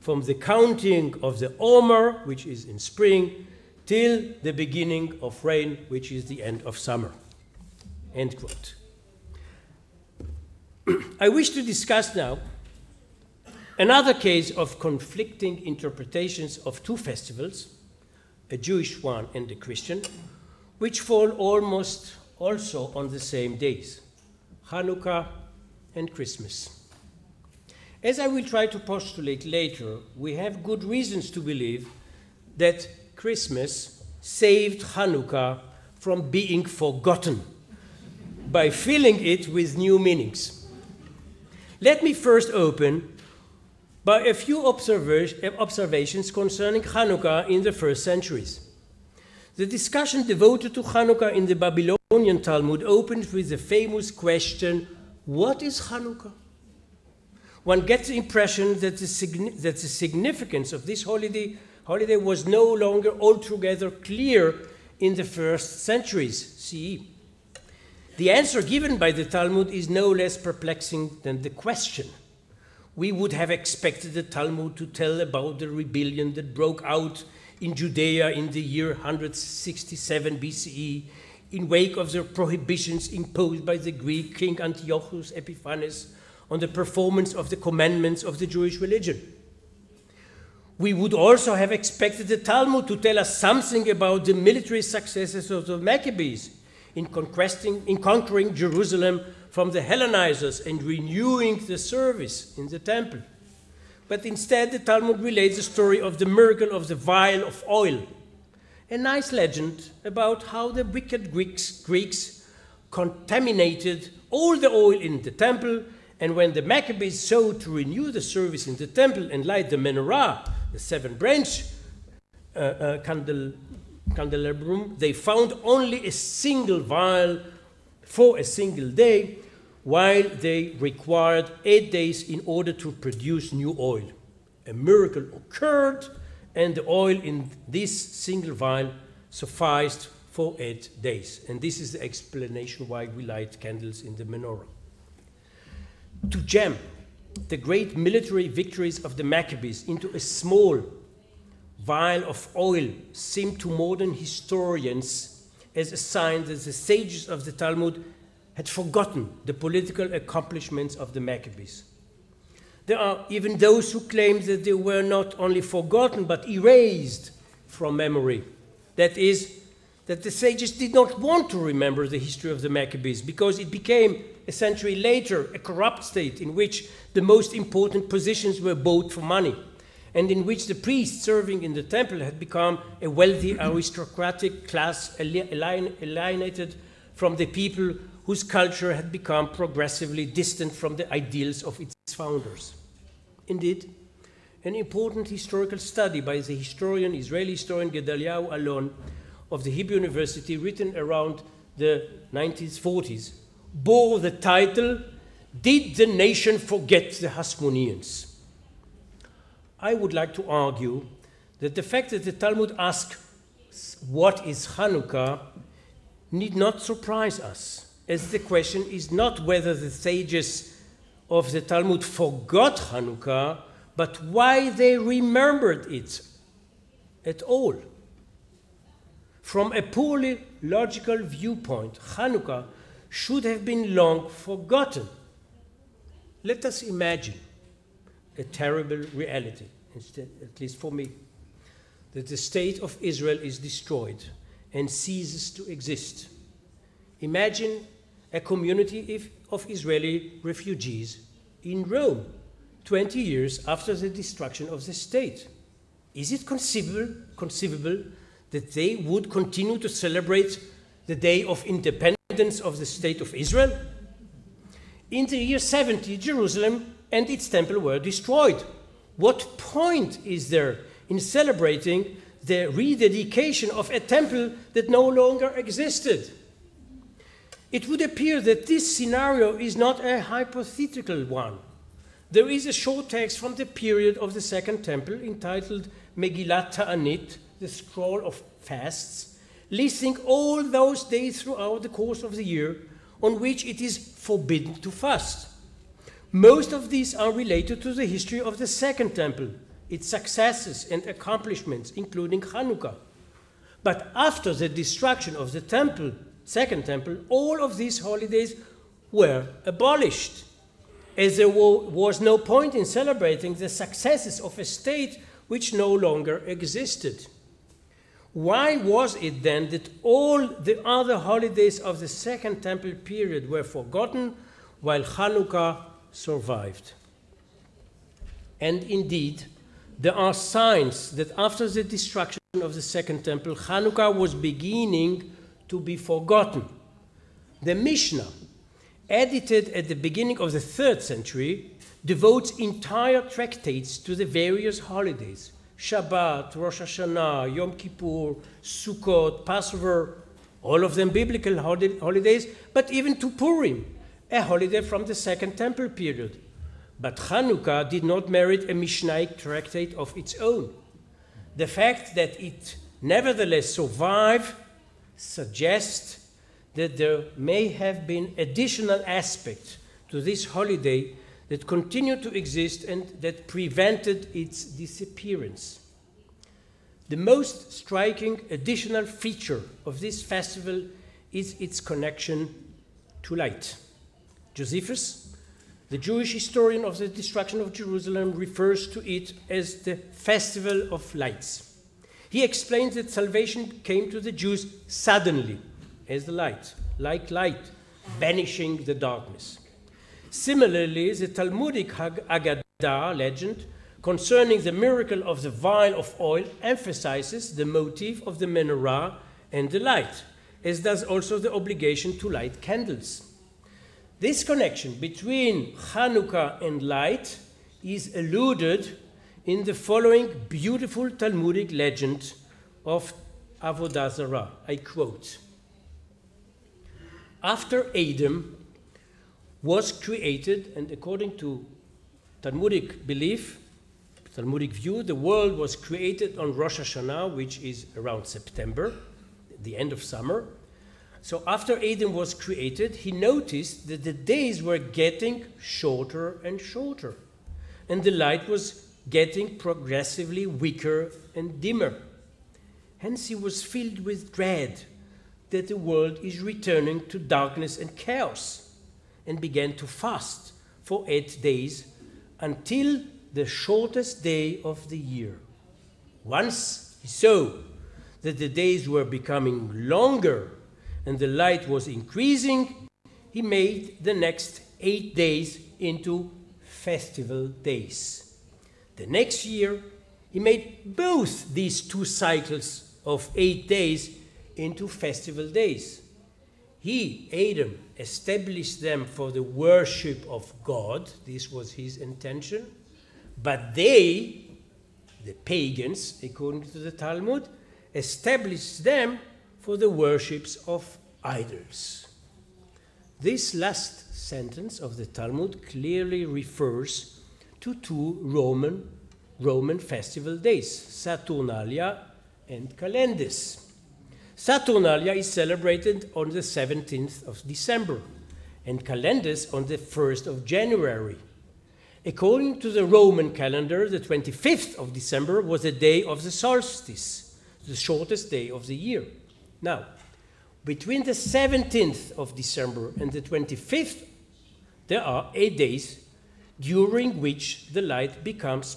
from the counting of the Omer, which is in spring, till the beginning of rain, which is the end of summer. End quote. I wish to discuss now another case of conflicting interpretations of two festivals, a Jewish one and a Christian, which fall almost also on the same days Hanukkah and Christmas. As I will try to postulate later, we have good reasons to believe that Christmas saved Hanukkah from being forgotten by filling it with new meanings. Let me first open by a few observations concerning Hanukkah in the first centuries. The discussion devoted to Hanukkah in the Babylonian Talmud opens with the famous question What is Hanukkah? One gets the impression that the, that the significance of this holiday holiday was no longer altogether clear in the first centuries CE. The answer given by the Talmud is no less perplexing than the question. we would have expected the Talmud to tell about the rebellion that broke out in Judea in the year 167 BCE in wake of the prohibitions imposed by the Greek king Antiochus Epiphanes on the performance of the commandments of the Jewish religion. We would also have expected the Talmud to tell us something about the military successes of the Maccabees in, in conquering Jerusalem from the Hellenizers and renewing the service in the temple. But instead, the Talmud relates the story of the miracle of the vial of oil, a nice legend about how the wicked Greeks, Greeks contaminated all the oil in the temple, and when the Maccabees sought to renew the service in the temple and light the menorah, the seven branch uh, uh, candle, candelabrum, they found only a single vial for a single day, while they required eight days in order to produce new oil. A miracle occurred, and the oil in this single vial sufficed for eight days. And this is the explanation why we light candles in the menorah. To jam the great military victories of the Maccabees into a small vial of oil seem to modern historians as a sign that the sages of the Talmud had forgotten the political accomplishments of the Maccabees. There are even those who claim that they were not only forgotten but erased from memory. That is, that the sages did not want to remember the history of the Maccabees because it became a century later a corrupt state in which the most important positions were bought for money and in which the priests serving in the temple had become a wealthy aristocratic class alienated from the people whose culture had become progressively distant from the ideals of its founders. Indeed, an important historical study by the historian, Israeli historian Gedaliah Alon of the Hebrew University, written around the 1940s, bore the title, Did the Nation Forget the Hasmoneans? I would like to argue that the fact that the Talmud asks, What is Hanukkah? need not surprise us, as the question is not whether the sages of the Talmud forgot Hanukkah, but why they remembered it at all. From a purely logical viewpoint, Hanukkah should have been long forgotten. Let us imagine a terrible reality, at least for me, that the state of Israel is destroyed and ceases to exist. Imagine a community of Israeli refugees in Rome 20 years after the destruction of the state. Is it conceivable, conceivable that they would continue to celebrate the day of independence of the state of Israel? In the year 70, Jerusalem and its temple were destroyed. What point is there in celebrating the rededication of a temple that no longer existed? It would appear that this scenario is not a hypothetical one. There is a short text from the period of the Second Temple entitled Megillat Ta'anit, the scroll of fasts, listing all those days throughout the course of the year on which it is forbidden to fast. Most of these are related to the history of the Second Temple, its successes and accomplishments, including Hanukkah. But after the destruction of the temple, Second Temple, all of these holidays were abolished, as there was no point in celebrating the successes of a state which no longer existed. Why was it then that all the other holidays of the Second Temple period were forgotten while Hanukkah survived. And indeed, there are signs that after the destruction of the Second Temple, Hanukkah was beginning to be forgotten. The Mishnah, edited at the beginning of the third century, devotes entire tractates to the various holidays Shabbat, Rosh Hashanah, Yom Kippur, Sukkot, Passover, all of them biblical holidays, but even to Purim, a holiday from the Second Temple period. But Hanukkah did not merit a Mishnaic tractate of its own. The fact that it nevertheless survived suggests that there may have been additional aspects to this holiday that continued to exist and that prevented its disappearance. The most striking additional feature of this festival is its connection to light. Josephus, the Jewish historian of the destruction of Jerusalem, refers to it as the Festival of Lights. He explains that salvation came to the Jews suddenly as the light, like light, banishing the darkness. Similarly, the Talmudic Haggadah legend concerning the miracle of the vial of oil emphasizes the motif of the menorah and the light, as does also the obligation to light candles. This connection between Hanukkah and light is alluded in the following beautiful Talmudic legend of Avodah Zarah. I quote After Adam was created, and according to Talmudic belief, Talmudic view, the world was created on Rosh Hashanah, which is around September, the end of summer. So after Adam was created, he noticed that the days were getting shorter and shorter, and the light was getting progressively weaker and dimmer. Hence, he was filled with dread that the world is returning to darkness and chaos, and began to fast for eight days until the shortest day of the year. Once he saw that the days were becoming longer and the light was increasing, he made the next eight days into festival days. The next year, he made both these two cycles of eight days into festival days. He, Adam, established them for the worship of God. This was his intention but they, the pagans, according to the Talmud, established them for the worships of idols. This last sentence of the Talmud clearly refers to two Roman, Roman festival days, Saturnalia and Calendis. Saturnalia is celebrated on the 17th of December, and Calendis on the 1st of January. According to the Roman calendar, the 25th of December was the day of the solstice, the shortest day of the year. Now, between the 17th of December and the 25th, there are eight days during which the light becomes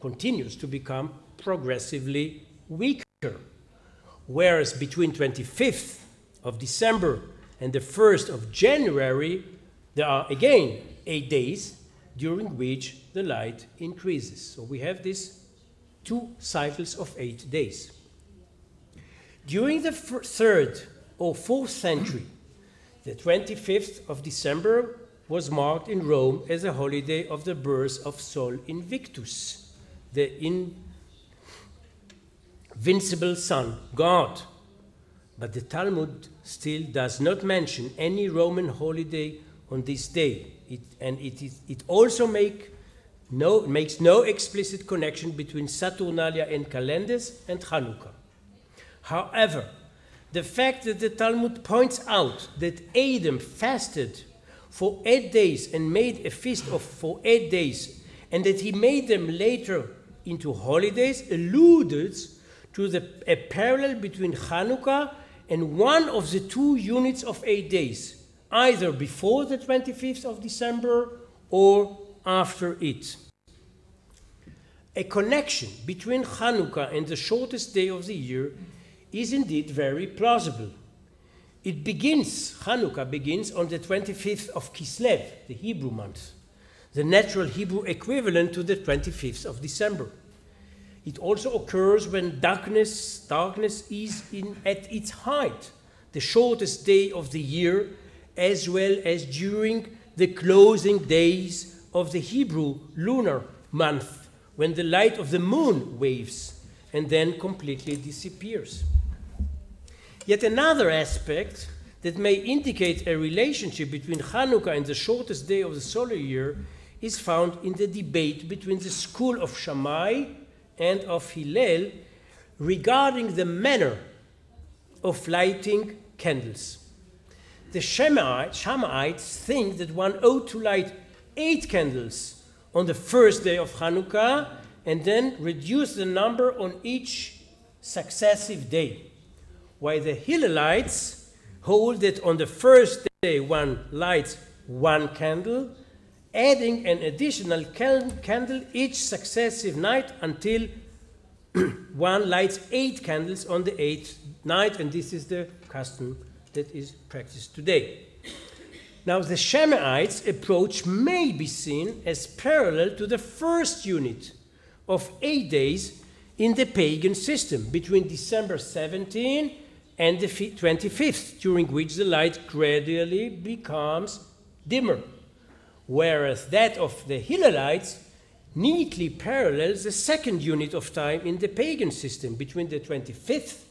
continues to become progressively weaker. Whereas between 25th of December and the 1st of January, there are again eight days during which the light increases. So we have these two cycles of eight days. During the third or fourth century, the 25th of December was marked in Rome as a holiday of the birth of Sol Invictus, the invincible Sun, God. But the Talmud still does not mention any Roman holiday on this day. It, and it, it also make no, makes no explicit connection between Saturnalia and Calendis and Hanukkah. However, the fact that the Talmud points out that Adam fasted for eight days and made a feast of for eight days, and that he made them later into holidays, alludes to the, a parallel between Hanukkah and one of the two units of eight days, either before the 25th of December or after it. A connection between Hanukkah and the shortest day of the year is indeed very plausible. It begins, Hanukkah begins on the 25th of Kislev, the Hebrew month, the natural Hebrew equivalent to the 25th of December. It also occurs when darkness, darkness is in, at its height, the shortest day of the year, as well as during the closing days of the Hebrew lunar month, when the light of the moon waves and then completely disappears. Yet another aspect that may indicate a relationship between Hanukkah and the shortest day of the solar year is found in the debate between the school of Shammai and of Hillel regarding the manner of lighting candles. The Shammaites think that one ought to light eight candles on the first day of Hanukkah and then reduce the number on each successive day. While the Hillelites hold that on the first day one lights one candle, adding an additional candle each successive night until one lights eight candles on the eighth night, and this is the custom that is practiced today. Now, the Shammaites' approach may be seen as parallel to the first unit of eight days in the pagan system between December 17 and the 25th, during which the light gradually becomes dimmer, whereas that of the Hillelites neatly parallels the second unit of time in the pagan system between the 25th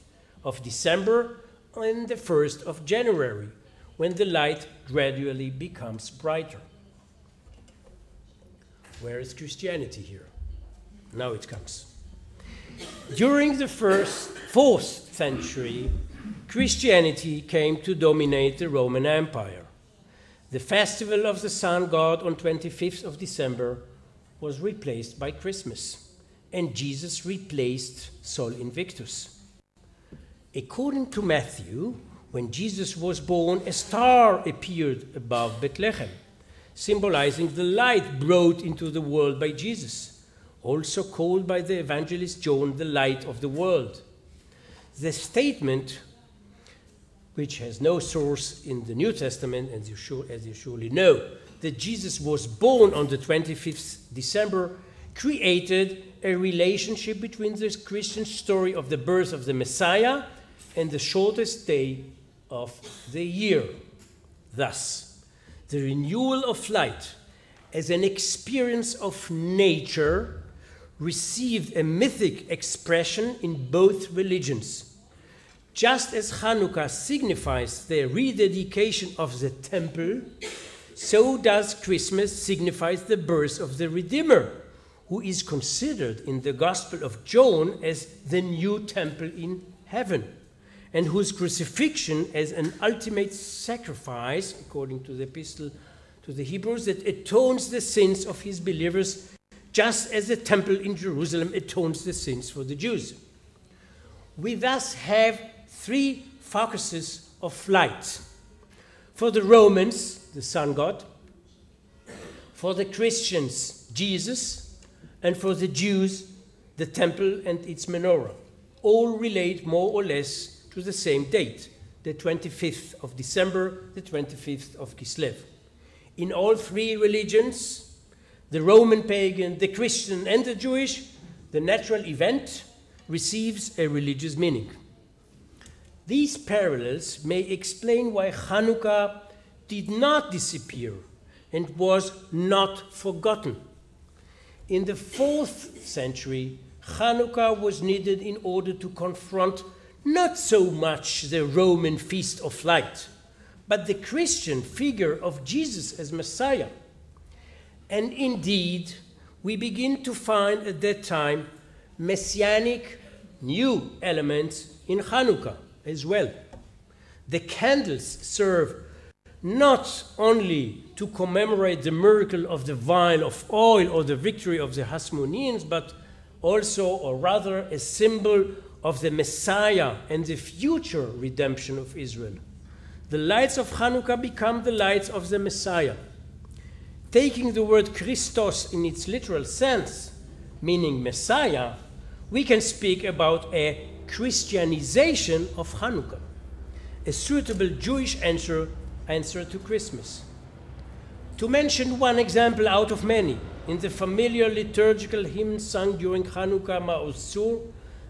of December and the 1st of January, when the light gradually becomes brighter. Where is Christianity here? Now it comes. During the first, fourth century, Christianity came to dominate the Roman Empire. The festival of the sun god on 25th of December was replaced by Christmas, and Jesus replaced Sol Invictus. According to Matthew, when Jesus was born, a star appeared above Bethlehem, symbolizing the light brought into the world by Jesus, also called by the evangelist John the light of the world. The statement, which has no source in the New Testament, as you, sure, as you surely know, that Jesus was born on the 25th December created a relationship between the Christian story of the birth of the Messiah and the shortest day of the year. Thus, the renewal of light as an experience of nature received a mythic expression in both religions. Just as Hanukkah signifies the rededication of the temple, so does Christmas signify the birth of the Redeemer, who is considered in the Gospel of John as the new temple in heaven, and whose crucifixion as an ultimate sacrifice, according to the epistle to the Hebrews, that atones the sins of his believers, just as the temple in Jerusalem atones the sins for the Jews. We thus have three focuses of light. For the Romans, the sun god, for the Christians, Jesus, and for the Jews, the temple and its menorah. All relate more or less to the same date, the 25th of December, the 25th of Kislev. In all three religions, the Roman pagan, the Christian, and the Jewish, the natural event receives a religious meaning. These parallels may explain why Hanukkah did not disappear and was not forgotten. In the fourth century, Hanukkah was needed in order to confront not so much the Roman feast of light, but the Christian figure of Jesus as Messiah. And indeed, we begin to find at that time messianic new elements in Hanukkah as well. The candles serve not only to commemorate the miracle of the vial of oil or the victory of the Hasmoneans, but also, or rather, a symbol of the Messiah and the future redemption of Israel. The lights of Hanukkah become the lights of the Messiah. Taking the word Christos in its literal sense, meaning Messiah, we can speak about a Christianization of Hanukkah, a suitable Jewish answer answer to Christmas. To mention one example out of many, in the familiar liturgical hymn sung during Hanukkah Ma'oz Tzur,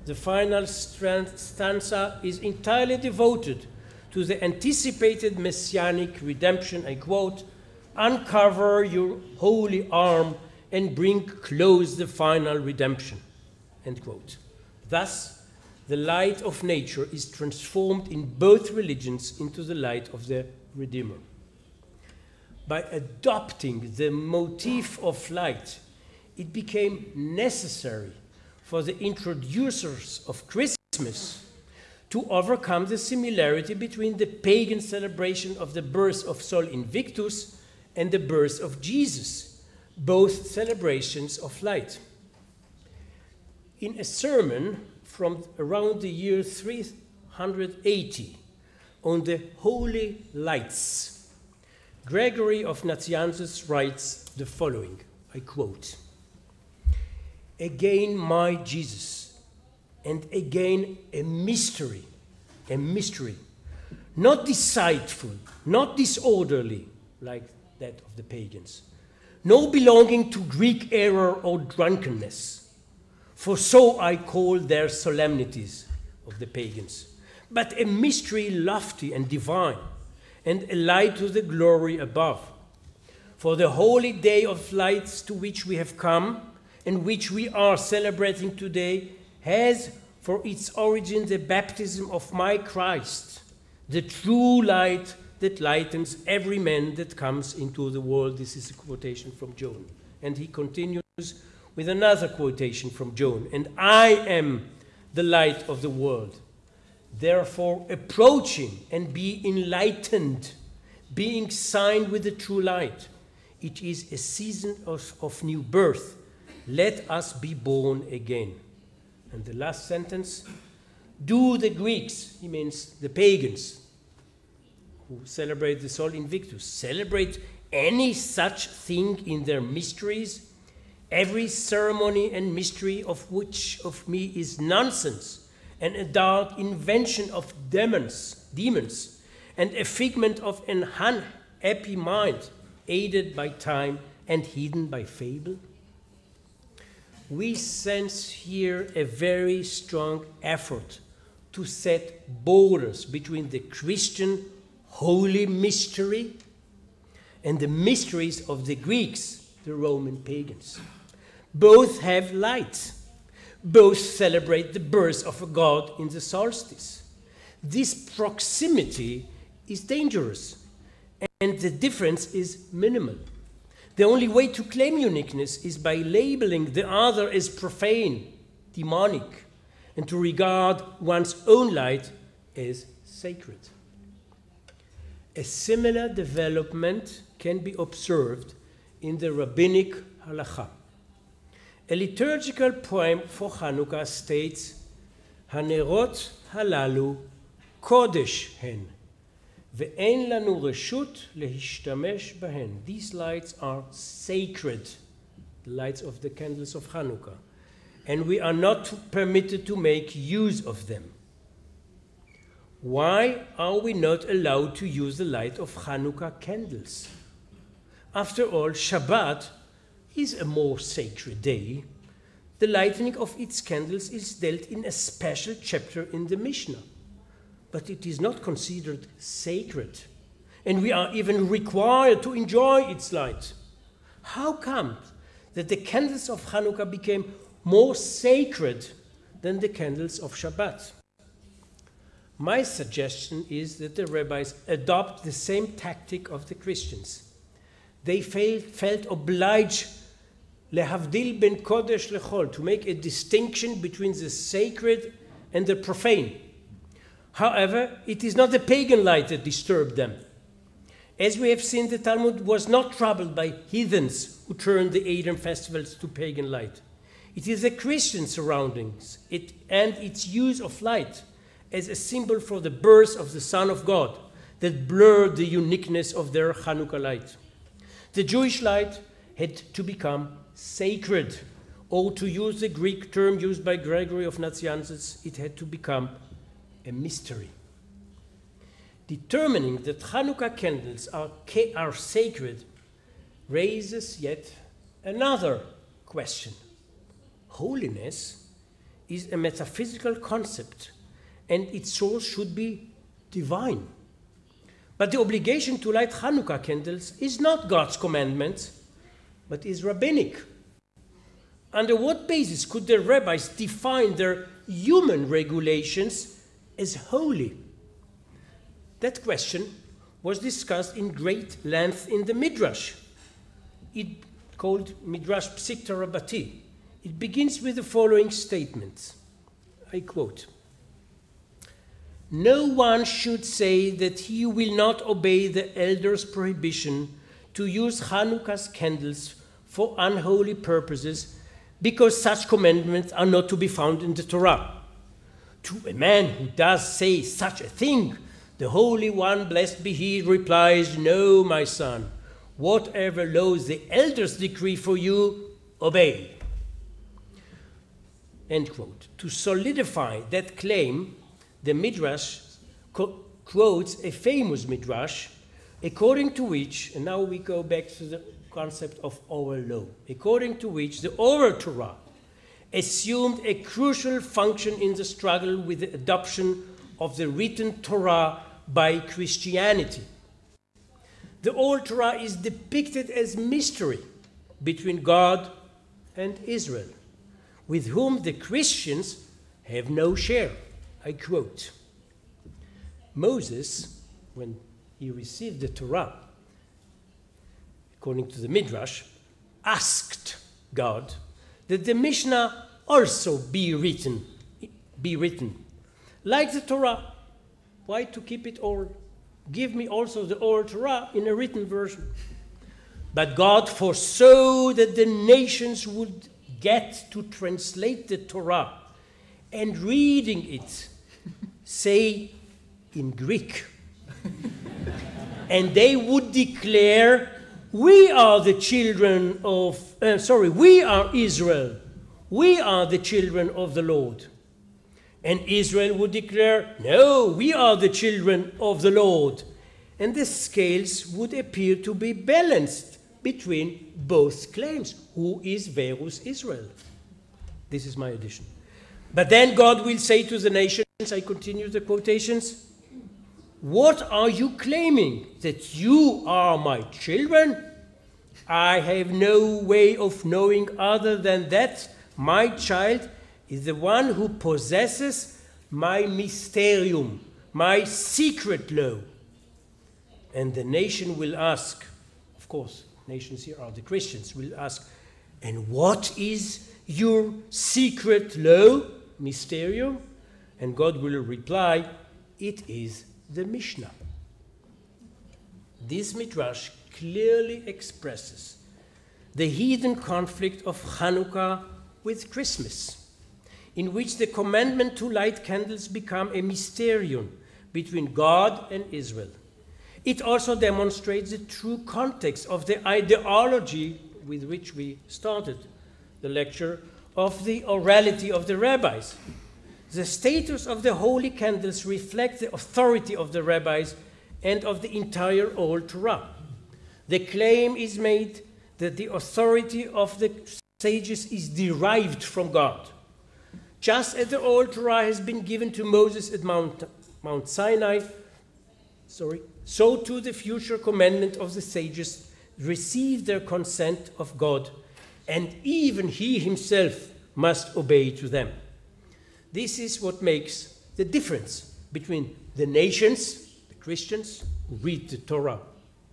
the final stanza is entirely devoted to the anticipated messianic redemption. I quote, Uncover your holy arm and bring close the final redemption. End quote. Thus, the light of nature is transformed in both religions into the light of the Redeemer. By adopting the motif of light, it became necessary for the introducers of Christmas to overcome the similarity between the pagan celebration of the birth of Sol Invictus and the birth of Jesus, both celebrations of light. In a sermon from around the year 380 on the holy lights, Gregory of Nazianzus writes the following I quote Again, my Jesus, and again, a mystery, a mystery, not deceitful, not disorderly, like that of the pagans, no belonging to Greek error or drunkenness, for so I call their solemnities of the pagans, but a mystery lofty and divine, and a light to the glory above. For the holy day of lights to which we have come, and which we are celebrating today, has for its origin the baptism of my Christ, the true light that lightens every man that comes into the world. This is a quotation from John. And he continues with another quotation from John. And I am the light of the world. Therefore, approaching and be enlightened, being signed with the true light. It is a season of, of new birth. Let us be born again. And the last sentence do the Greeks, he means the pagans, who celebrate the Sol Invictus, celebrate any such thing in their mysteries, every ceremony and mystery of which of me is nonsense and a dark invention of demons, demons, and a figment of an unhappy mind, aided by time and hidden by fable? We sense here a very strong effort to set borders between the Christian holy mystery and the mysteries of the Greeks, the Roman pagans. Both have light. Both celebrate the birth of a god in the solstice. This proximity is dangerous, and the difference is minimal. The only way to claim uniqueness is by labeling the other as profane, demonic, and to regard one's own light as sacred. A similar development can be observed in the rabbinic halacha. A liturgical poem for Hanukkah states, Hanerot halalu kodesh hen, ve'en lanu reshut lehishtamesh bahen. These lights are sacred, the lights of the candles of Hanukkah, and we are not permitted to make use of them. Why are we not allowed to use the light of Hanukkah candles? After all, Shabbat is a more sacred day. The lighting of its candles is dealt in a special chapter in the Mishnah, but it is not considered sacred, and we are even required to enjoy its light. How come that the candles of Hanukkah became more sacred than the candles of Shabbat? My suggestion is that the rabbis adopt the same tactic of the Christians. They felt, felt obliged lehavdil ben kodesh lechol to make a distinction between the sacred and the profane. However, it is not the pagan light that disturbed them. As we have seen, the Talmud was not troubled by heathens who turned the Adam festivals to pagan light. It is the Christian surroundings it, and its use of light as a symbol for the birth of the Son of God that blurred the uniqueness of their Hanukkah light. The Jewish light had to become sacred, or to use the Greek term used by Gregory of Nazianzus, it had to become a mystery. Determining that Hanukkah candles are, are sacred raises yet another question. Holiness is a metaphysical concept and its source should be divine. But the obligation to light Hanukkah candles is not God's commandment, but is rabbinic. Under what basis could the rabbis define their human regulations as holy? That question was discussed in great length in the Midrash. It called Midrash Pesikta Rabati. It begins with the following statement. I quote No one should say that he will not obey the elder's prohibition to use Hanukkah's candles for unholy purposes because such commandments are not to be found in the Torah. To a man who does say such a thing, the Holy One, blessed be He, replies, No, my son, whatever laws the elders decree for you, obey. End quote. To solidify that claim, the Midrash quotes a famous Midrash according to which, and now we go back to the concept of oral law, according to which the oral Torah assumed a crucial function in the struggle with the adoption of the written Torah by Christianity. The oral Torah is depicted as mystery between God and Israel, with whom the Christians have no share. I quote Moses, when he received the Torah, according to the Midrash, asked God that the Mishnah also be written, be written, like the Torah. Why to keep it all? Give me also the oral Torah in a written version. But God foresaw that the nations would get to translate the Torah and reading it, say in Greek. and they would declare, We are the children of, uh, sorry, we are Israel. We are the children of the Lord. And Israel would declare, No, we are the children of the Lord. And the scales would appear to be balanced between both claims. Who is Verus Israel? This is my addition. But then God will say to the nations, I continue the quotations, What are you claiming? That you are my children? I have no way of knowing other than that my child is the one who possesses my mysterium, my secret law. And the nation will ask, of course, nations here are the Christians, will ask, and what is your secret law, mysterium? And God will reply, it is the Mishnah. This Midrash clearly expresses the heathen conflict of Hanukkah with Christmas, in which the commandment to light candles become a mysterium between God and Israel. It also demonstrates the true context of the ideology with which we started the lecture of the orality of the rabbis. The status of the holy candles reflects the authority of the rabbis and of the entire oral Torah. The claim is made that the authority of the sages is derived from God. Just as the oral Torah has been given to Moses at Mount, Mount Sinai, sorry, so too the future commandment of the sages receive their consent of God, and even he himself must obey to them. This is what makes the difference between the nations, the Christians, who read the Torah,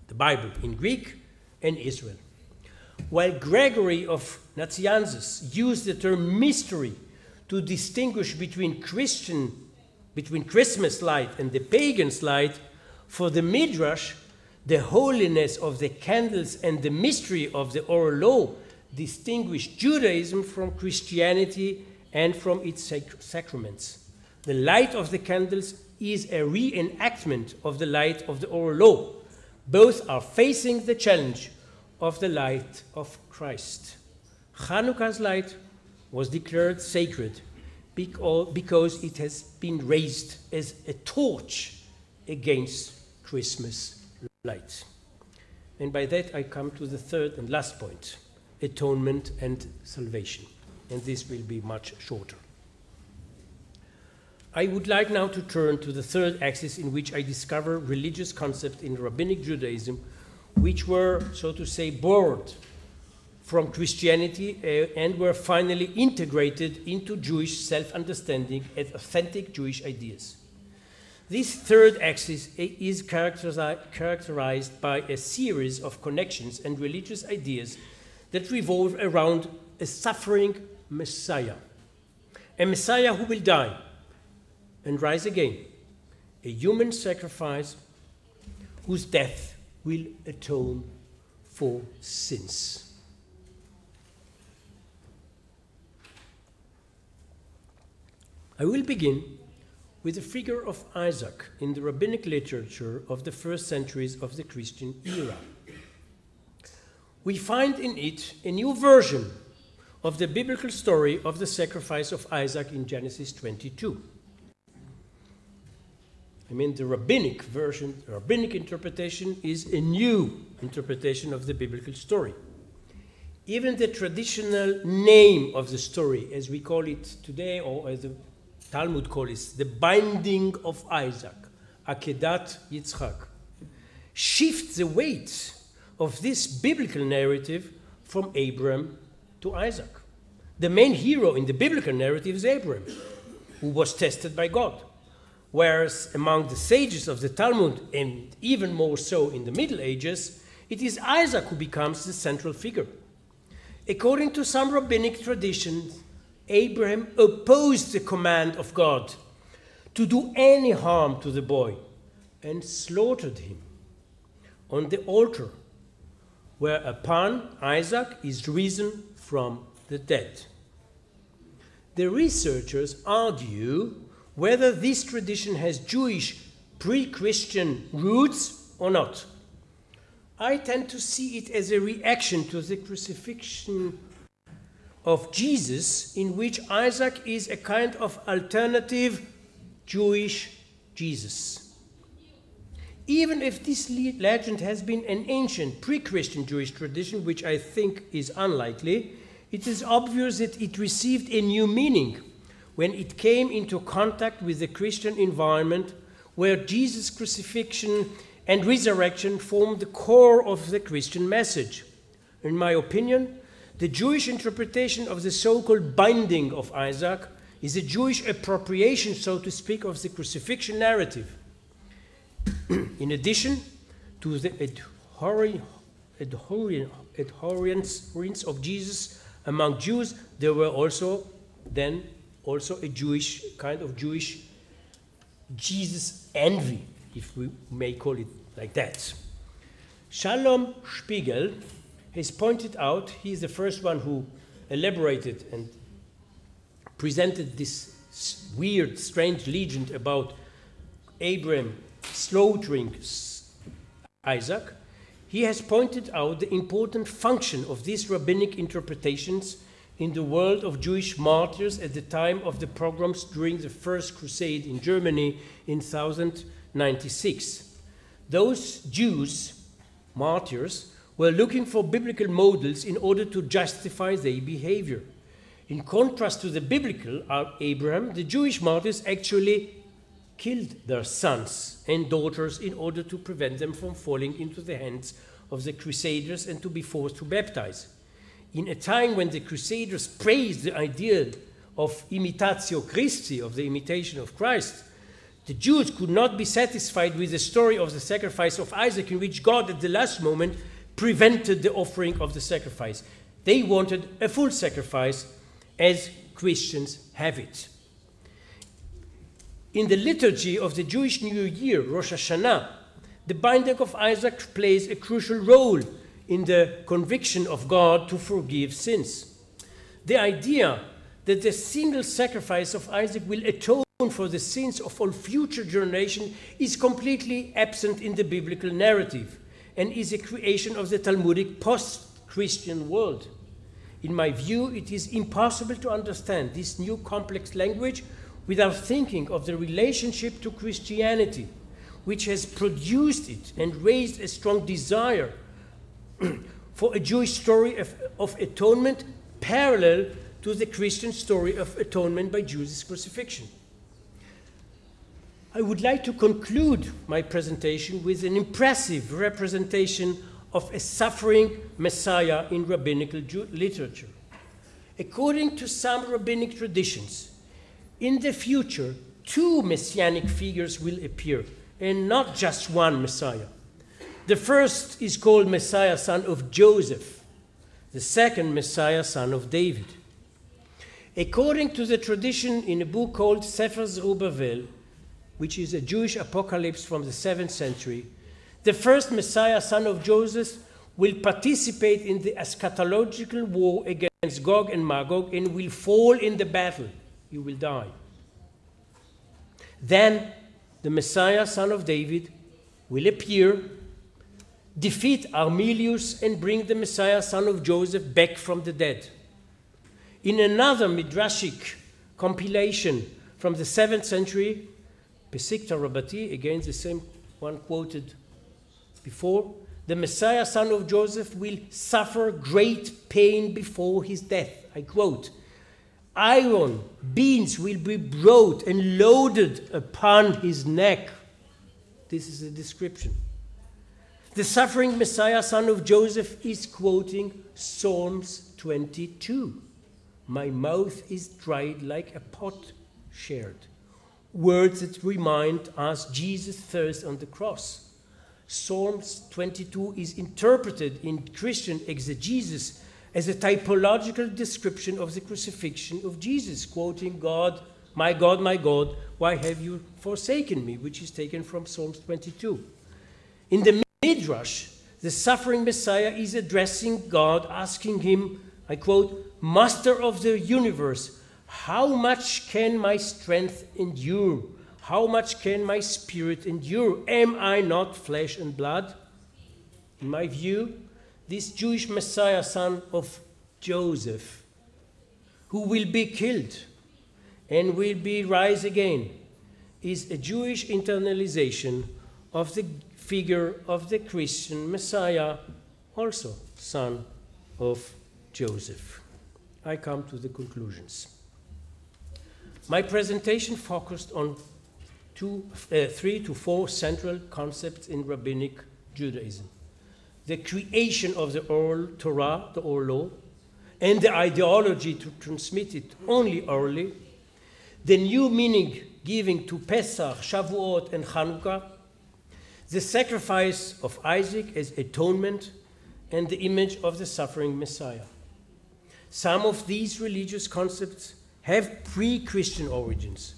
the Bible in Greek, and Israel. While Gregory of Nazianzus used the term mystery to distinguish between Christian, between Christmas light and the pagan's light, for the Midrash, the holiness of the candles and the mystery of the oral law distinguish Judaism from Christianity and from its sac- sacraments. The light of the candles is a reenactment of the light of the oral law. Both are facing the challenge of the light of Christ. Hanukkah's light was declared sacred because it has been raised as a torch against Christmas light. And by that, I come to the third and last point atonement and salvation. And this will be much shorter. I would like now to turn to the third axis in which I discover religious concepts in rabbinic Judaism which were, so to say, borrowed from Christianity uh, and were finally integrated into Jewish self understanding as authentic Jewish ideas. This third axis is characterized by a series of connections and religious ideas that revolve around a suffering Messiah, a Messiah who will die and rise again, a human sacrifice whose death will atone for sins. I will begin with the figure of Isaac in the rabbinic literature of the first centuries of the Christian era. We find in it a new version of the biblical story of the sacrifice of Isaac in Genesis 22. I mean, the rabbinic version, the rabbinic interpretation is a new interpretation of the biblical story. Even the traditional name of the story, as we call it today, or as the Talmud calls it, the binding of Isaac, Akedat Yitzchak, shifts the weight of this biblical narrative from Abram to Isaac. The main hero in the biblical narrative is Abraham, who was tested by God. Whereas among the sages of the Talmud, and even more so in the Middle Ages, it is Isaac who becomes the central figure. According to some rabbinic traditions, Abraham opposed the command of God to do any harm to the boy and slaughtered him on the altar, whereupon Isaac is risen from the dead. The researchers argue whether this tradition has Jewish pre Christian roots or not. I tend to see it as a reaction to the crucifixion of Jesus, in which Isaac is a kind of alternative Jewish Jesus. Even if this legend has been an ancient pre Christian Jewish tradition, which I think is unlikely, it is obvious that it received a new meaning when it came into contact with the Christian environment where Jesus' crucifixion and resurrection formed the core of the Christian message. In my opinion, the Jewish interpretation of the so called binding of Isaac is a Jewish appropriation, so to speak, of the crucifixion narrative. In addition to the adherents of Jesus among Jews, there were also then also a Jewish kind of Jewish Jesus envy, if we may call it like that. Shalom Spiegel has pointed out, he is the first one who elaborated and presented this weird, strange legend about Abraham slaughtering Isaac. He has pointed out the important function of these rabbinic interpretations in the world of Jewish martyrs at the time of the pogroms during the First Crusade in Germany in 1096. Those Jews, martyrs, were looking for biblical models in order to justify their behavior. In contrast to the biblical uh, Abraham, the Jewish martyrs actually killed their sons and daughters in order to prevent them from falling into the hands of the crusaders and to be forced to baptize in a time when the Crusaders praised the ideal of imitatio Christi, of the imitation of Christ, the Jews could not be satisfied with the story of the sacrifice of Isaac, in which God, at the last moment, prevented the offering of the sacrifice. They wanted a full sacrifice, as Christians have it. In the liturgy of the Jewish New Year, Rosh Hashanah, the binding of Isaac plays a crucial role in the conviction of God to forgive sins. The idea that the single sacrifice of Isaac will atone for the sins of all future generations is completely absent in the biblical narrative and is a creation of the Talmudic post Christian world. In my view, it is impossible to understand this new complex language without thinking of the relationship to Christianity, which has produced it and raised a strong desire for a Jewish story of, of atonement parallel to the Christian story of atonement by Jesus' crucifixion. I would like to conclude my presentation with an impressive representation of a suffering Messiah in rabbinical literature. According to some rabbinic traditions, in the future, two messianic figures will appear, and not just one Messiah. The first is called Messiah, son of Joseph. The second, Messiah, son of David. According to the tradition in a book called Sefer Zerubbabel, which is a Jewish apocalypse from the 7th century, the first Messiah, son of Joseph, will participate in the eschatological war against Gog and Magog and will fall in the battle. You will die. Then the Messiah, son of David, will appear, defeat Armilius, and bring the Messiah, son of Joseph, back from the dead. In another midrashic compilation from the 7th century, Pesikta Rabati, again the same one quoted before, the Messiah, son of Joseph, will suffer great pain before his death. I quote, Iron beams will be brought and loaded upon his neck. This is a description. The suffering Messiah, son of Joseph, is quoting Psalms 22. My mouth is dried like a pot shared. Words that remind us Jesus' thirst on the cross. Psalms 22 is interpreted in Christian exegesis as a typological description of the crucifixion of Jesus, quoting God, My God, my God, why have you forsaken me? which is taken from Psalms 22. In the Midrash, the suffering Messiah is addressing God, asking him, I quote, Master of the universe, how much can my strength endure? How much can my spirit endure? Am I not flesh and blood? In my view, this Jewish Messiah, son of Joseph, who will be killed and will be rise again, is a Jewish internalization of the figure of the Christian Messiah, also son of Joseph. I come to the conclusions. My presentation focused on two, uh, three to four central concepts in rabbinic Judaism the creation of the oral Torah, the oral law, and the ideology to transmit it only orally, the new meaning giving to Pesach, Shavuot, and Hanukkah, the sacrifice of Isaac as atonement, and the image of the suffering Messiah. Some of these religious concepts have pre Christian origins.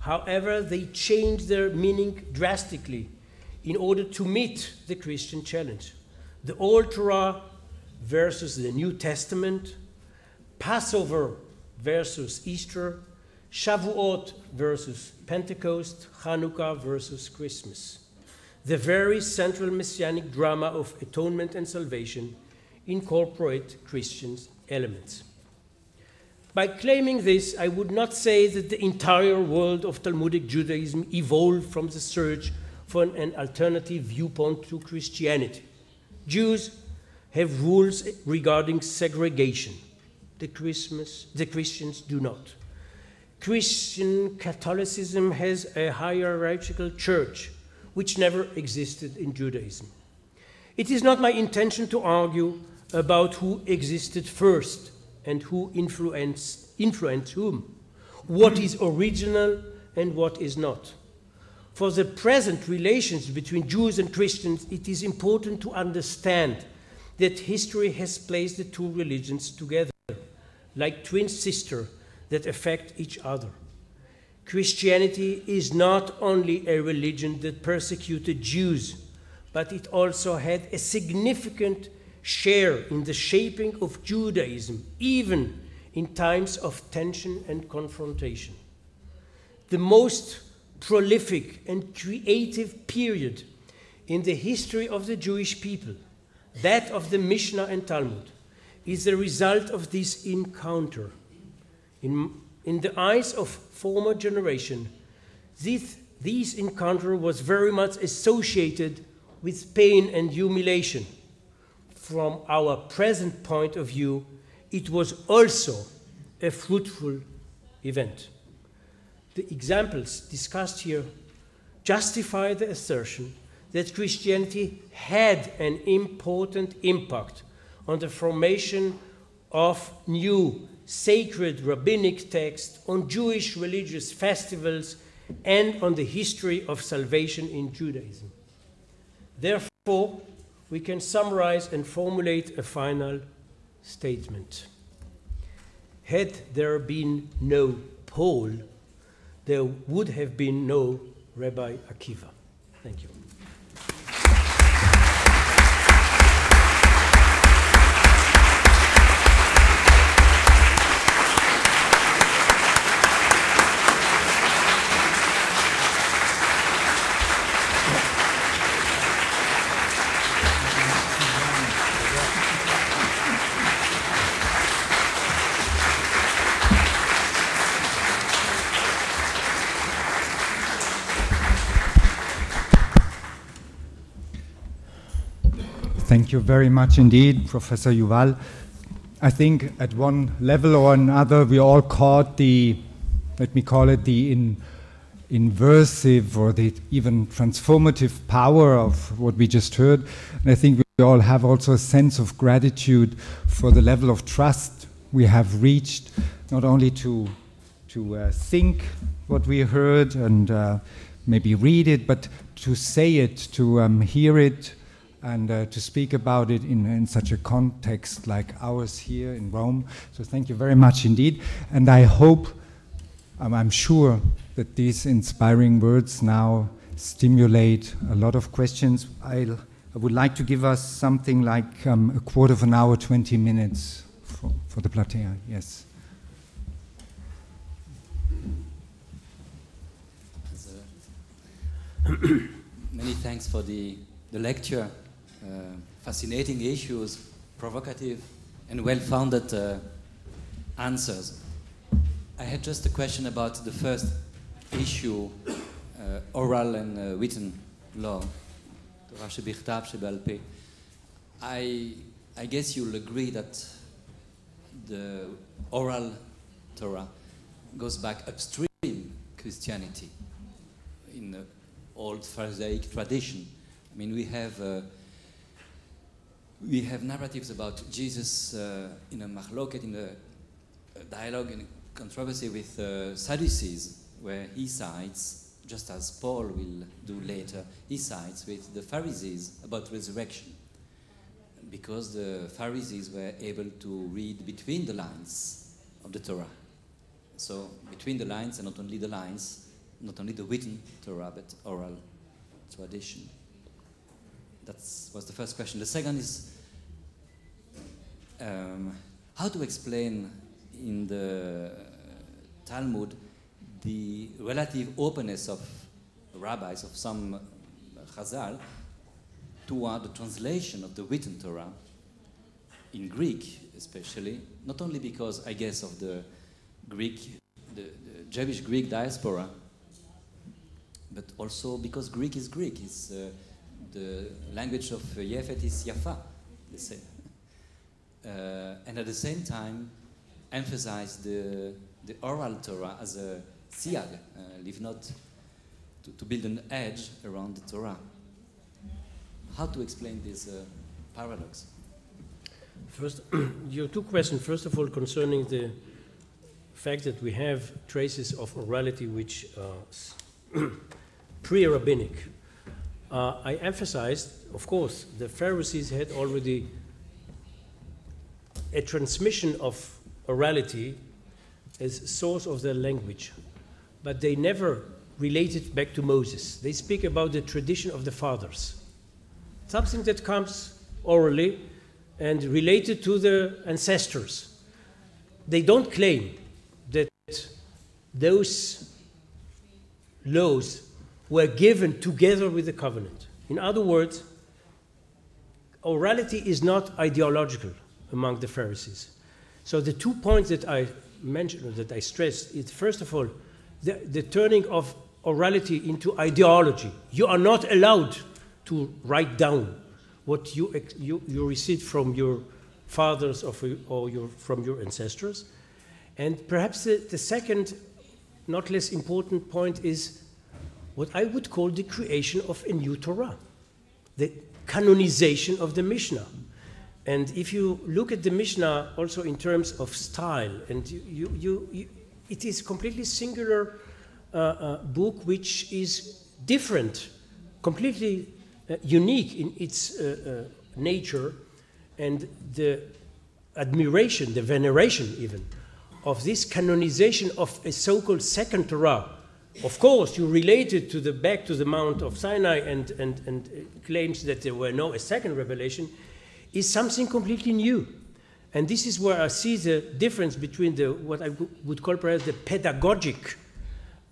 However, they change their meaning drastically in order to meet the Christian challenge. The Old Torah versus the New Testament, Passover versus Easter, Shavuot versus Pentecost, Hanukkah versus Christmas. The very central messianic drama of atonement and salvation incorporate Christian elements. By claiming this, I would not say that the entire world of Talmudic Judaism evolved from the search for an alternative viewpoint to Christianity. Jews have rules regarding segregation. The, Christmas, the Christians do not. Christian Catholicism has a hierarchical church which never existed in Judaism. It is not my intention to argue about who existed first and who influenced, influenced whom, what is original and what is not. For the present relations between Jews and Christians, it is important to understand that history has placed the two religions together, like twin sisters that affect each other. Christianity is not only a religion that persecuted Jews, but it also had a significant share in the shaping of Judaism, even in times of tension and confrontation. The most prolific and creative period in the history of the Jewish people, that of the Mishnah and Talmud, is the result of this encounter. In, in the eyes of former generation, this, this encounter was very much associated with pain and humiliation from our present point of view, it was also a fruitful event. The examples discussed here justify the assertion that Christianity had an important impact on the formation of new sacred rabbinic texts, on Jewish religious festivals, and on the history of salvation in Judaism. Therefore, we can summarize and formulate a final statement. Had there been no Paul, there would have been no Rabbi Akiva. Thank you. Thank you very much indeed, Professor Yuval. I think at one level or another, we all caught the, let me call it the in, inversive or the even transformative power of what we just heard. And I think we all have also a sense of gratitude for the level of trust we have reached, not only to, to uh, think what we heard and uh, maybe read it, but to say it, to um, hear it, and uh, to speak about it in, in such a context like ours here in Rome. So thank you very much indeed. And I hope, um, I'm sure that these inspiring words now stimulate a lot of questions. I'll, I would like to give us something like um, a quarter of an hour, 20 minutes for, for the platea. Yes. Many thanks for the, the lecture. Uh, fascinating issues, provocative and well-founded uh, answers. I had just a question about the first issue, uh, oral and written law, I, I guess you'll agree that the oral Torah goes back upstream Christianity in the old Pharisaic tradition. I mean, we have uh, we have narratives about Jesus uh, in a machloket, in a, dialogue, in a controversy with uh, Sadducees, where he sides, just as Paul will do later, he sides with the Pharisees about resurrection. Because the Pharisees were able to read between the lines of the Torah. So, between the lines, and not only the lines, not only the written Torah, but oral tradition. That was the first question. The second is um, how to explain in the Talmud the relative openness of rabbis, of some Chazal, toward the translation of the written Torah in Greek, especially, not only because, I guess, of the Greek, the, the Jewish Greek diaspora, but also because Greek is Greek. It's, uh, the language of Yefet is Yafa, uh, and at the same time emphasize the, the oral Torah as a siag, uh, leave not to, to, build an edge around the Torah. How to explain this uh, paradox? First, your two questions. First of all, concerning the fact that we have traces of orality which are pre-rabbinic. Uh, I emphasized, of course, the Pharisees had already a transmission of orality as source of their language, but they never related back to Moses. They speak about the tradition of the fathers, something that comes orally and related to the ancestors. They don't claim that those laws were given together with the covenant. In other words, orality is not ideological among the Pharisees. So the two points that I mentioned, that I stressed, is first of all, the, the turning of orality into ideology. You are not allowed to write down what you, you, you received from your fathers or, or your, from your ancestors. And perhaps the, the second, not less important point is what I would call the creation of a new Torah, the canonization of the Mishnah. And if you look at the Mishnah also in terms of style, and you, you, you, you it is completely singular uh, uh, book which is different, completely uh, unique in its uh, uh, nature, and the admiration, the veneration even, of this canonization of a so-called second Torah. Of course, you relate it to the back to the Mount of Sinai and, and, and claims that there were no a second revelation is something completely new. And this is where I see the difference between the, what I would call perhaps the pedagogic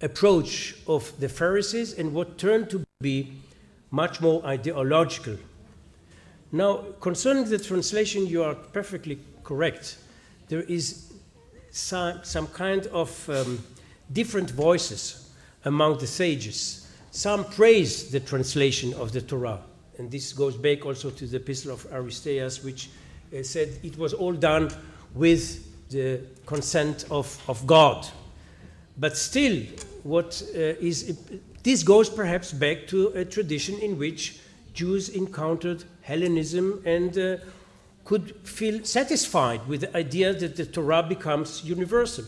approach of the Pharisees and what turned to be much more ideological. Now, concerning the translation, you are perfectly correct. There is some, some kind of um, different voices among the sages. Some praise the translation of the Torah, and this goes back also to the epistle of Aristeas, which uh, said it was all done with the consent of, of God. But still, what uh, is this goes perhaps back to a tradition in which Jews encountered Hellenism and uh, could feel satisfied with the idea that the Torah becomes universal.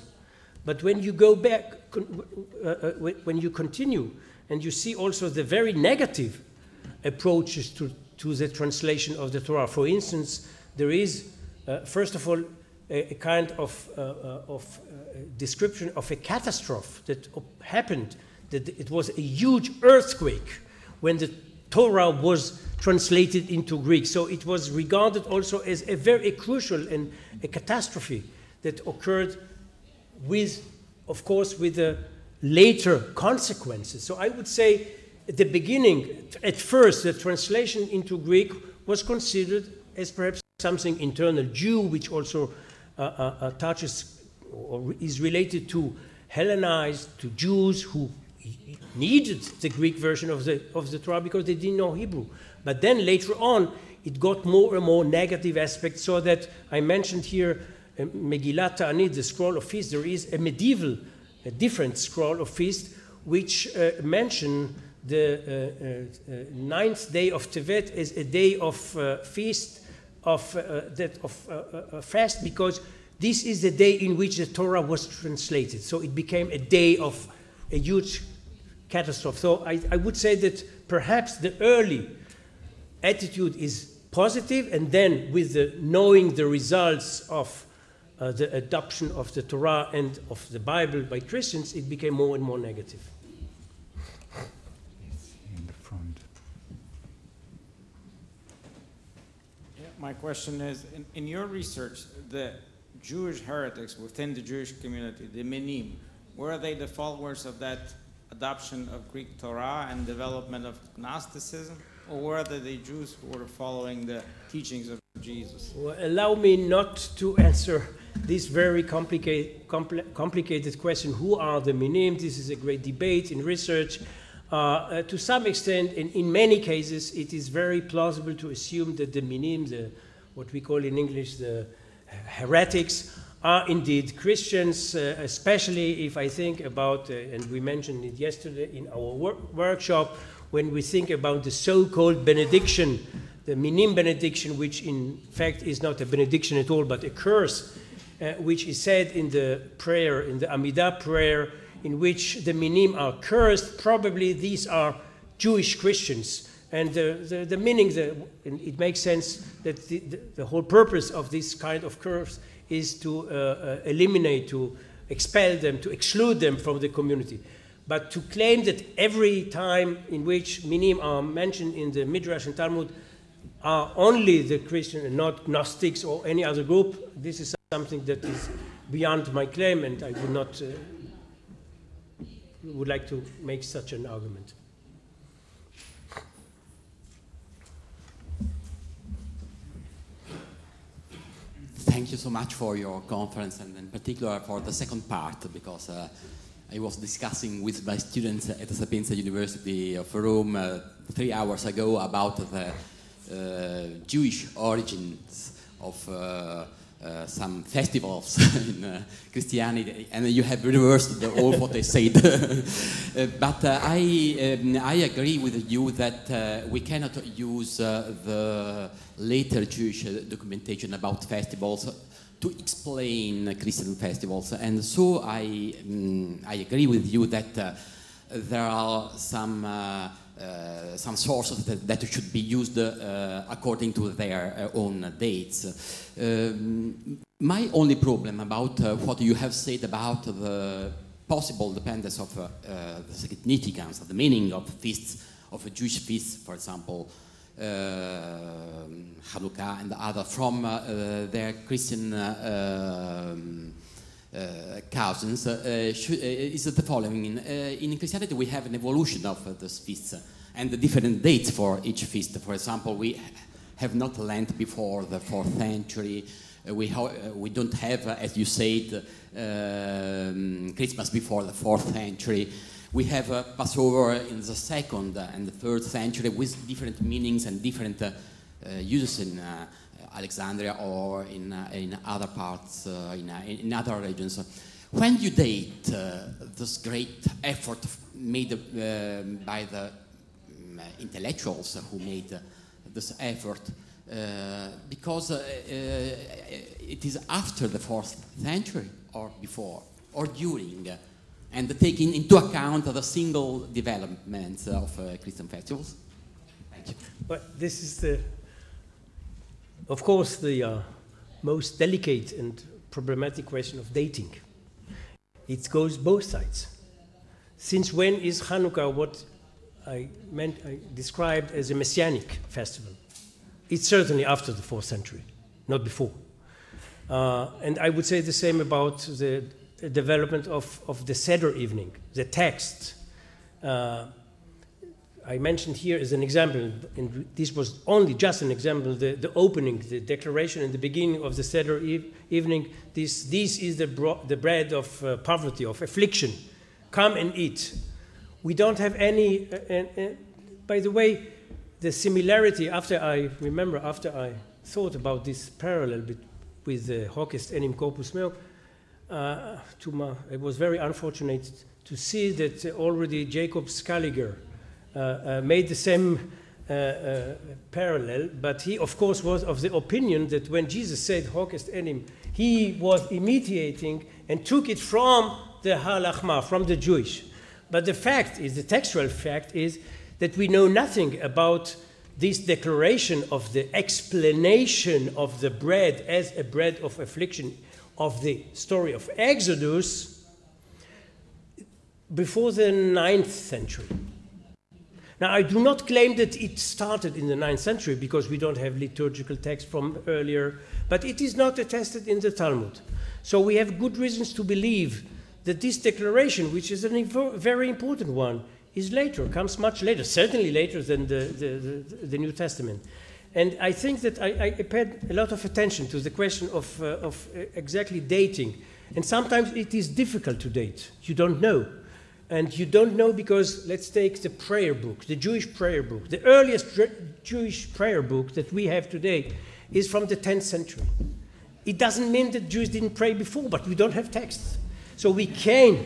But when you go back, when you continue, and you see also the very negative approaches to, to the translation of the Torah. For instance, there is, uh, first of all, a, a kind of, uh, uh, of uh, description of a catastrophe that happened, that it was a huge earthquake when the Torah was translated into Greek. So it was regarded also as a very crucial and a catastrophe that occurred with, of course, with the later consequences. So I would say at the beginning, at first, the translation into Greek was considered as perhaps something internal Jew, which also uh, uh, uh, touches or is related to Hellenized, to Jews who needed the Greek version of the, of the Torah because they didn't know Hebrew. But then later on, it got more and more negative aspects, so that I mentioned here Megillat Ta'anit, the scroll of feast. There is a medieval, a different scroll of feast, which uh, mention the uh, uh, uh, ninth day of Tevet as a day of feast, of, that, of fast, because this is the day in which the Torah was translated. So it became a day of a huge catastrophe. So I, I would say that perhaps the early attitude is positive, and then with the knowing the results of uh, the adoption of the Torah and of the Bible by Christians, it became more and more negative. my question is, in, in, your research, the Jewish heretics within the Jewish community, the Minim, were they the followers of that adoption of Greek Torah and development of Gnosticism? Or were they the Jews who were following the teachings of Jesus? Well, allow me not to answer this very complicated, compl complicated question who are the Minim? This is a great debate in research. Uh, uh, to some extent, in, many cases, it is very plausible to assume that the minim, the, what we call in English the heretics, are indeed Christians, uh, especially if I think about, uh, and we mentioned it yesterday in our wor workshop, when we think about the so called benediction, the minim benediction, which in fact is not a benediction at all, but a curse, uh, which is said in the prayer, in the Amidah prayer in which the minim are cursed, probably these are Jewish Christians. And the, the, the meaning, the, it makes sense that the, the, whole purpose of this kind of curse is to uh, uh, eliminate, to expel them, to exclude them from the community. But to claim that every time in which minim are mentioned in the Midrash and Talmud are only the Christian and not Gnostics or any other group, this is something that is beyond my claim, and I would not uh, would like to make such an argument. Thank you so much for your conference and in particular for the second part because uh, I was discussing with my students at the Sapienza University of Rome uh, three hours ago about the uh, Jewish origins of uh, uh, some festivals in uh, Christianity, and you have reversed the, all what they said. uh, but uh, I, um, I agree with you that uh, we cannot use the later Jewish documentation about festivals to explain Christian festivals, and so I, um, I agree with you that there are some uh, some sources that, that, should be used uh, according to their uh, own dates. Um, my only problem about what you have said about the possible dependence of the significance, of the meaning of feasts, of a Jewish feasts, for example, uh, Hanukkah and the other from uh, their Christian uh, um, cousins is the following. In, in, Christianity, we have an evolution of those feasts and the different dates for each feast. For example, we have not Lent before the fourth century. Uh, we, uh, we don't have, uh, as you said, um, Christmas before the fourth century. We have uh, Passover in the second and the third century with different meanings and different uh, uh, uses in uh, Alexandria or in, uh, in other parts, uh, in, in other regions. When you date this great effort made by the um, intellectuals who made this effort, uh, because uh, uh, it is after the fourth century or before or during and taking into account the single developments of Christian festivals. Thank you. But this is the, of course, the most delicate and problematic question of dating. It goes both sides. Since when is Hanukkah what I meant I described as a messianic festival? It's certainly after the fourth century, not before. Uh, and I would say the same about the development of, of the Seder evening, the text. Uh, I mentioned here as an example, and this was only just an example, the, the opening, the declaration in the beginning of the Seder e evening. This, this is the, the bread of uh, poverty, of affliction. Come and eat. We don't have any, uh, uh, by the way, the similarity, after I remember, after I thought about this parallel with the hoc est enim corpus meo, uh, my, it was very unfortunate to see that already Jacob Scaliger uh, uh, made the same uh, uh, parallel, but he, of course, was of the opinion that when Jesus said hoc enim, he was imitating and took it from the halachma, from the Jewish. But the fact is, the textual fact is that we know nothing about this declaration of the explanation of the bread as a bread of affliction of the story of Exodus before the ninth century. Now, I do not claim that it started in the ninth century because we don't have liturgical text from earlier, but it is not attested in the Talmud. So we have good reasons to believe that this declaration, which is a very important one, is later, comes much later, certainly later than the, the, the, the New Testament. And I think that I, I, paid a lot of attention to the question of, uh, of exactly dating. And sometimes it is difficult to date. You don't know. And you don't know because, let's take the prayer book, the Jewish prayer book. The earliest Jewish prayer book that we have today is from the 10th century. It doesn't mean that Jews didn't pray before, but we don't have texts. So we can,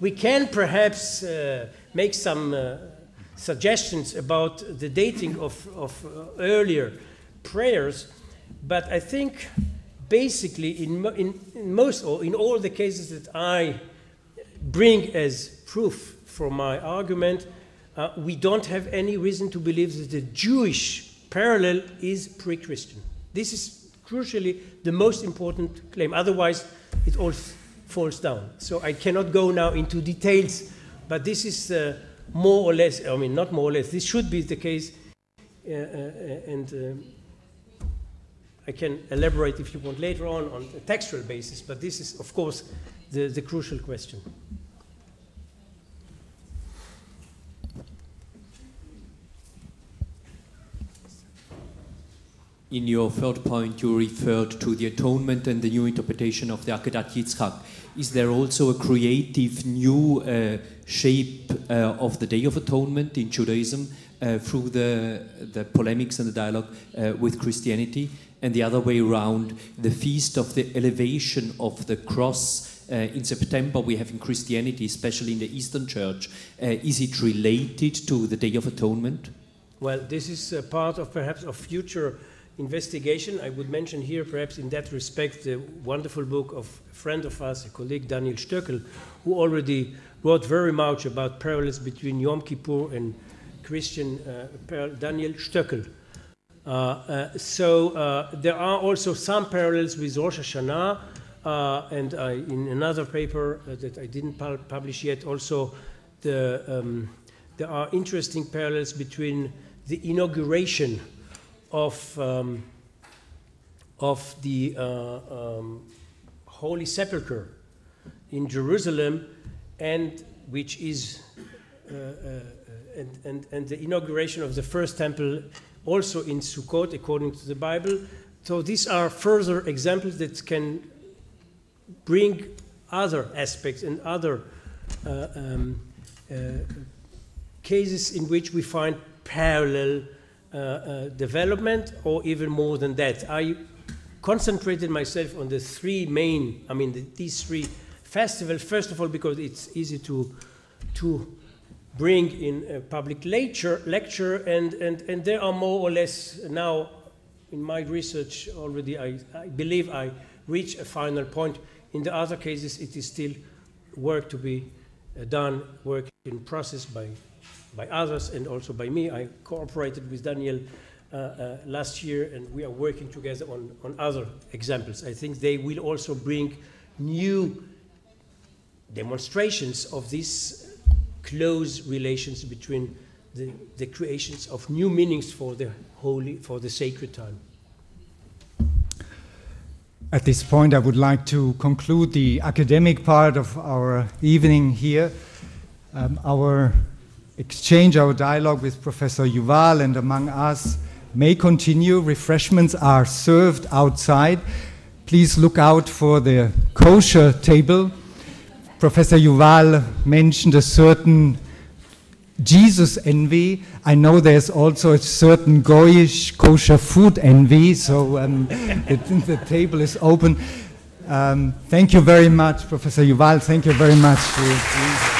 we can perhaps uh, make some uh, suggestions about the dating of, of uh, earlier prayers, but I think basically in, in, in, most or in all the cases that I bring as proof for my argument, uh, we don't have any reason to believe that the Jewish parallel is pre Christian. This is crucially the most important claim. Otherwise, it all falls down. So I cannot go now into details but this is uh, more or less, I mean, not more or less, this should be the case. Uh, uh, and uh, I can elaborate if you want later on on a textual basis, but this is, of course, the, the crucial question. In your third point, you referred to the atonement and the new interpretation of the Akedat Yitzchak. Is there also a creative new uh, shape uh, of the Day of Atonement in Judaism uh, through the, the polemics and the dialogue uh, with Christianity? And the other way around, the feast of the elevation of the cross uh, in September we have in Christianity, especially in the Eastern Church. Uh, is it related to the Day of Atonement? Well, this is part of perhaps of future investigation. I would mention here, perhaps in that respect, the wonderful book of a friend of us, a colleague, Daniel Stökl, who already wrote very much about parallels between Yom Kippur and Christian uh, Daniel Stökl. Uh, uh, so uh, there are also some parallels with Rosh Hashanah, uh, and I, in another paper uh, that I didn't pu publish yet, also the, um, there are interesting parallels between the inauguration of, um, of the uh, um, Holy Sepulchre in Jerusalem, and which is uh, uh, and, and, and the inauguration of the first temple also in Sukkot, according to the Bible. So these are further examples that can bring other aspects and other uh, um, uh, cases in which we find parallel Uh, uh, development or even more than that. I concentrated myself on the three main, I mean, the, these three festivals, first of all, because it's easy to, to bring in a public lecture, lecture and, and, and there are more or less now in my research already, I, I believe I reach a final point. In the other cases, it is still work to be uh, done, work in process by, by others and also by me. I cooperated with Daniel uh, uh, last year and we are working together on, on other examples. I think they will also bring new demonstrations of these close relations between the, the creations of new meanings for the holy, for the sacred time. At this point, I would like to conclude the academic part of our evening here. Um, our exchange, our dialogue with Professor Yuval and among us may continue. Refreshments are served outside. Please look out for the kosher table. Professor Yuval mentioned a certain Jesus envy. I know there's also a certain Goyish kosher food envy, so um, the, the, table is open. Um, thank you very much, Professor Yuval. Thank you very much.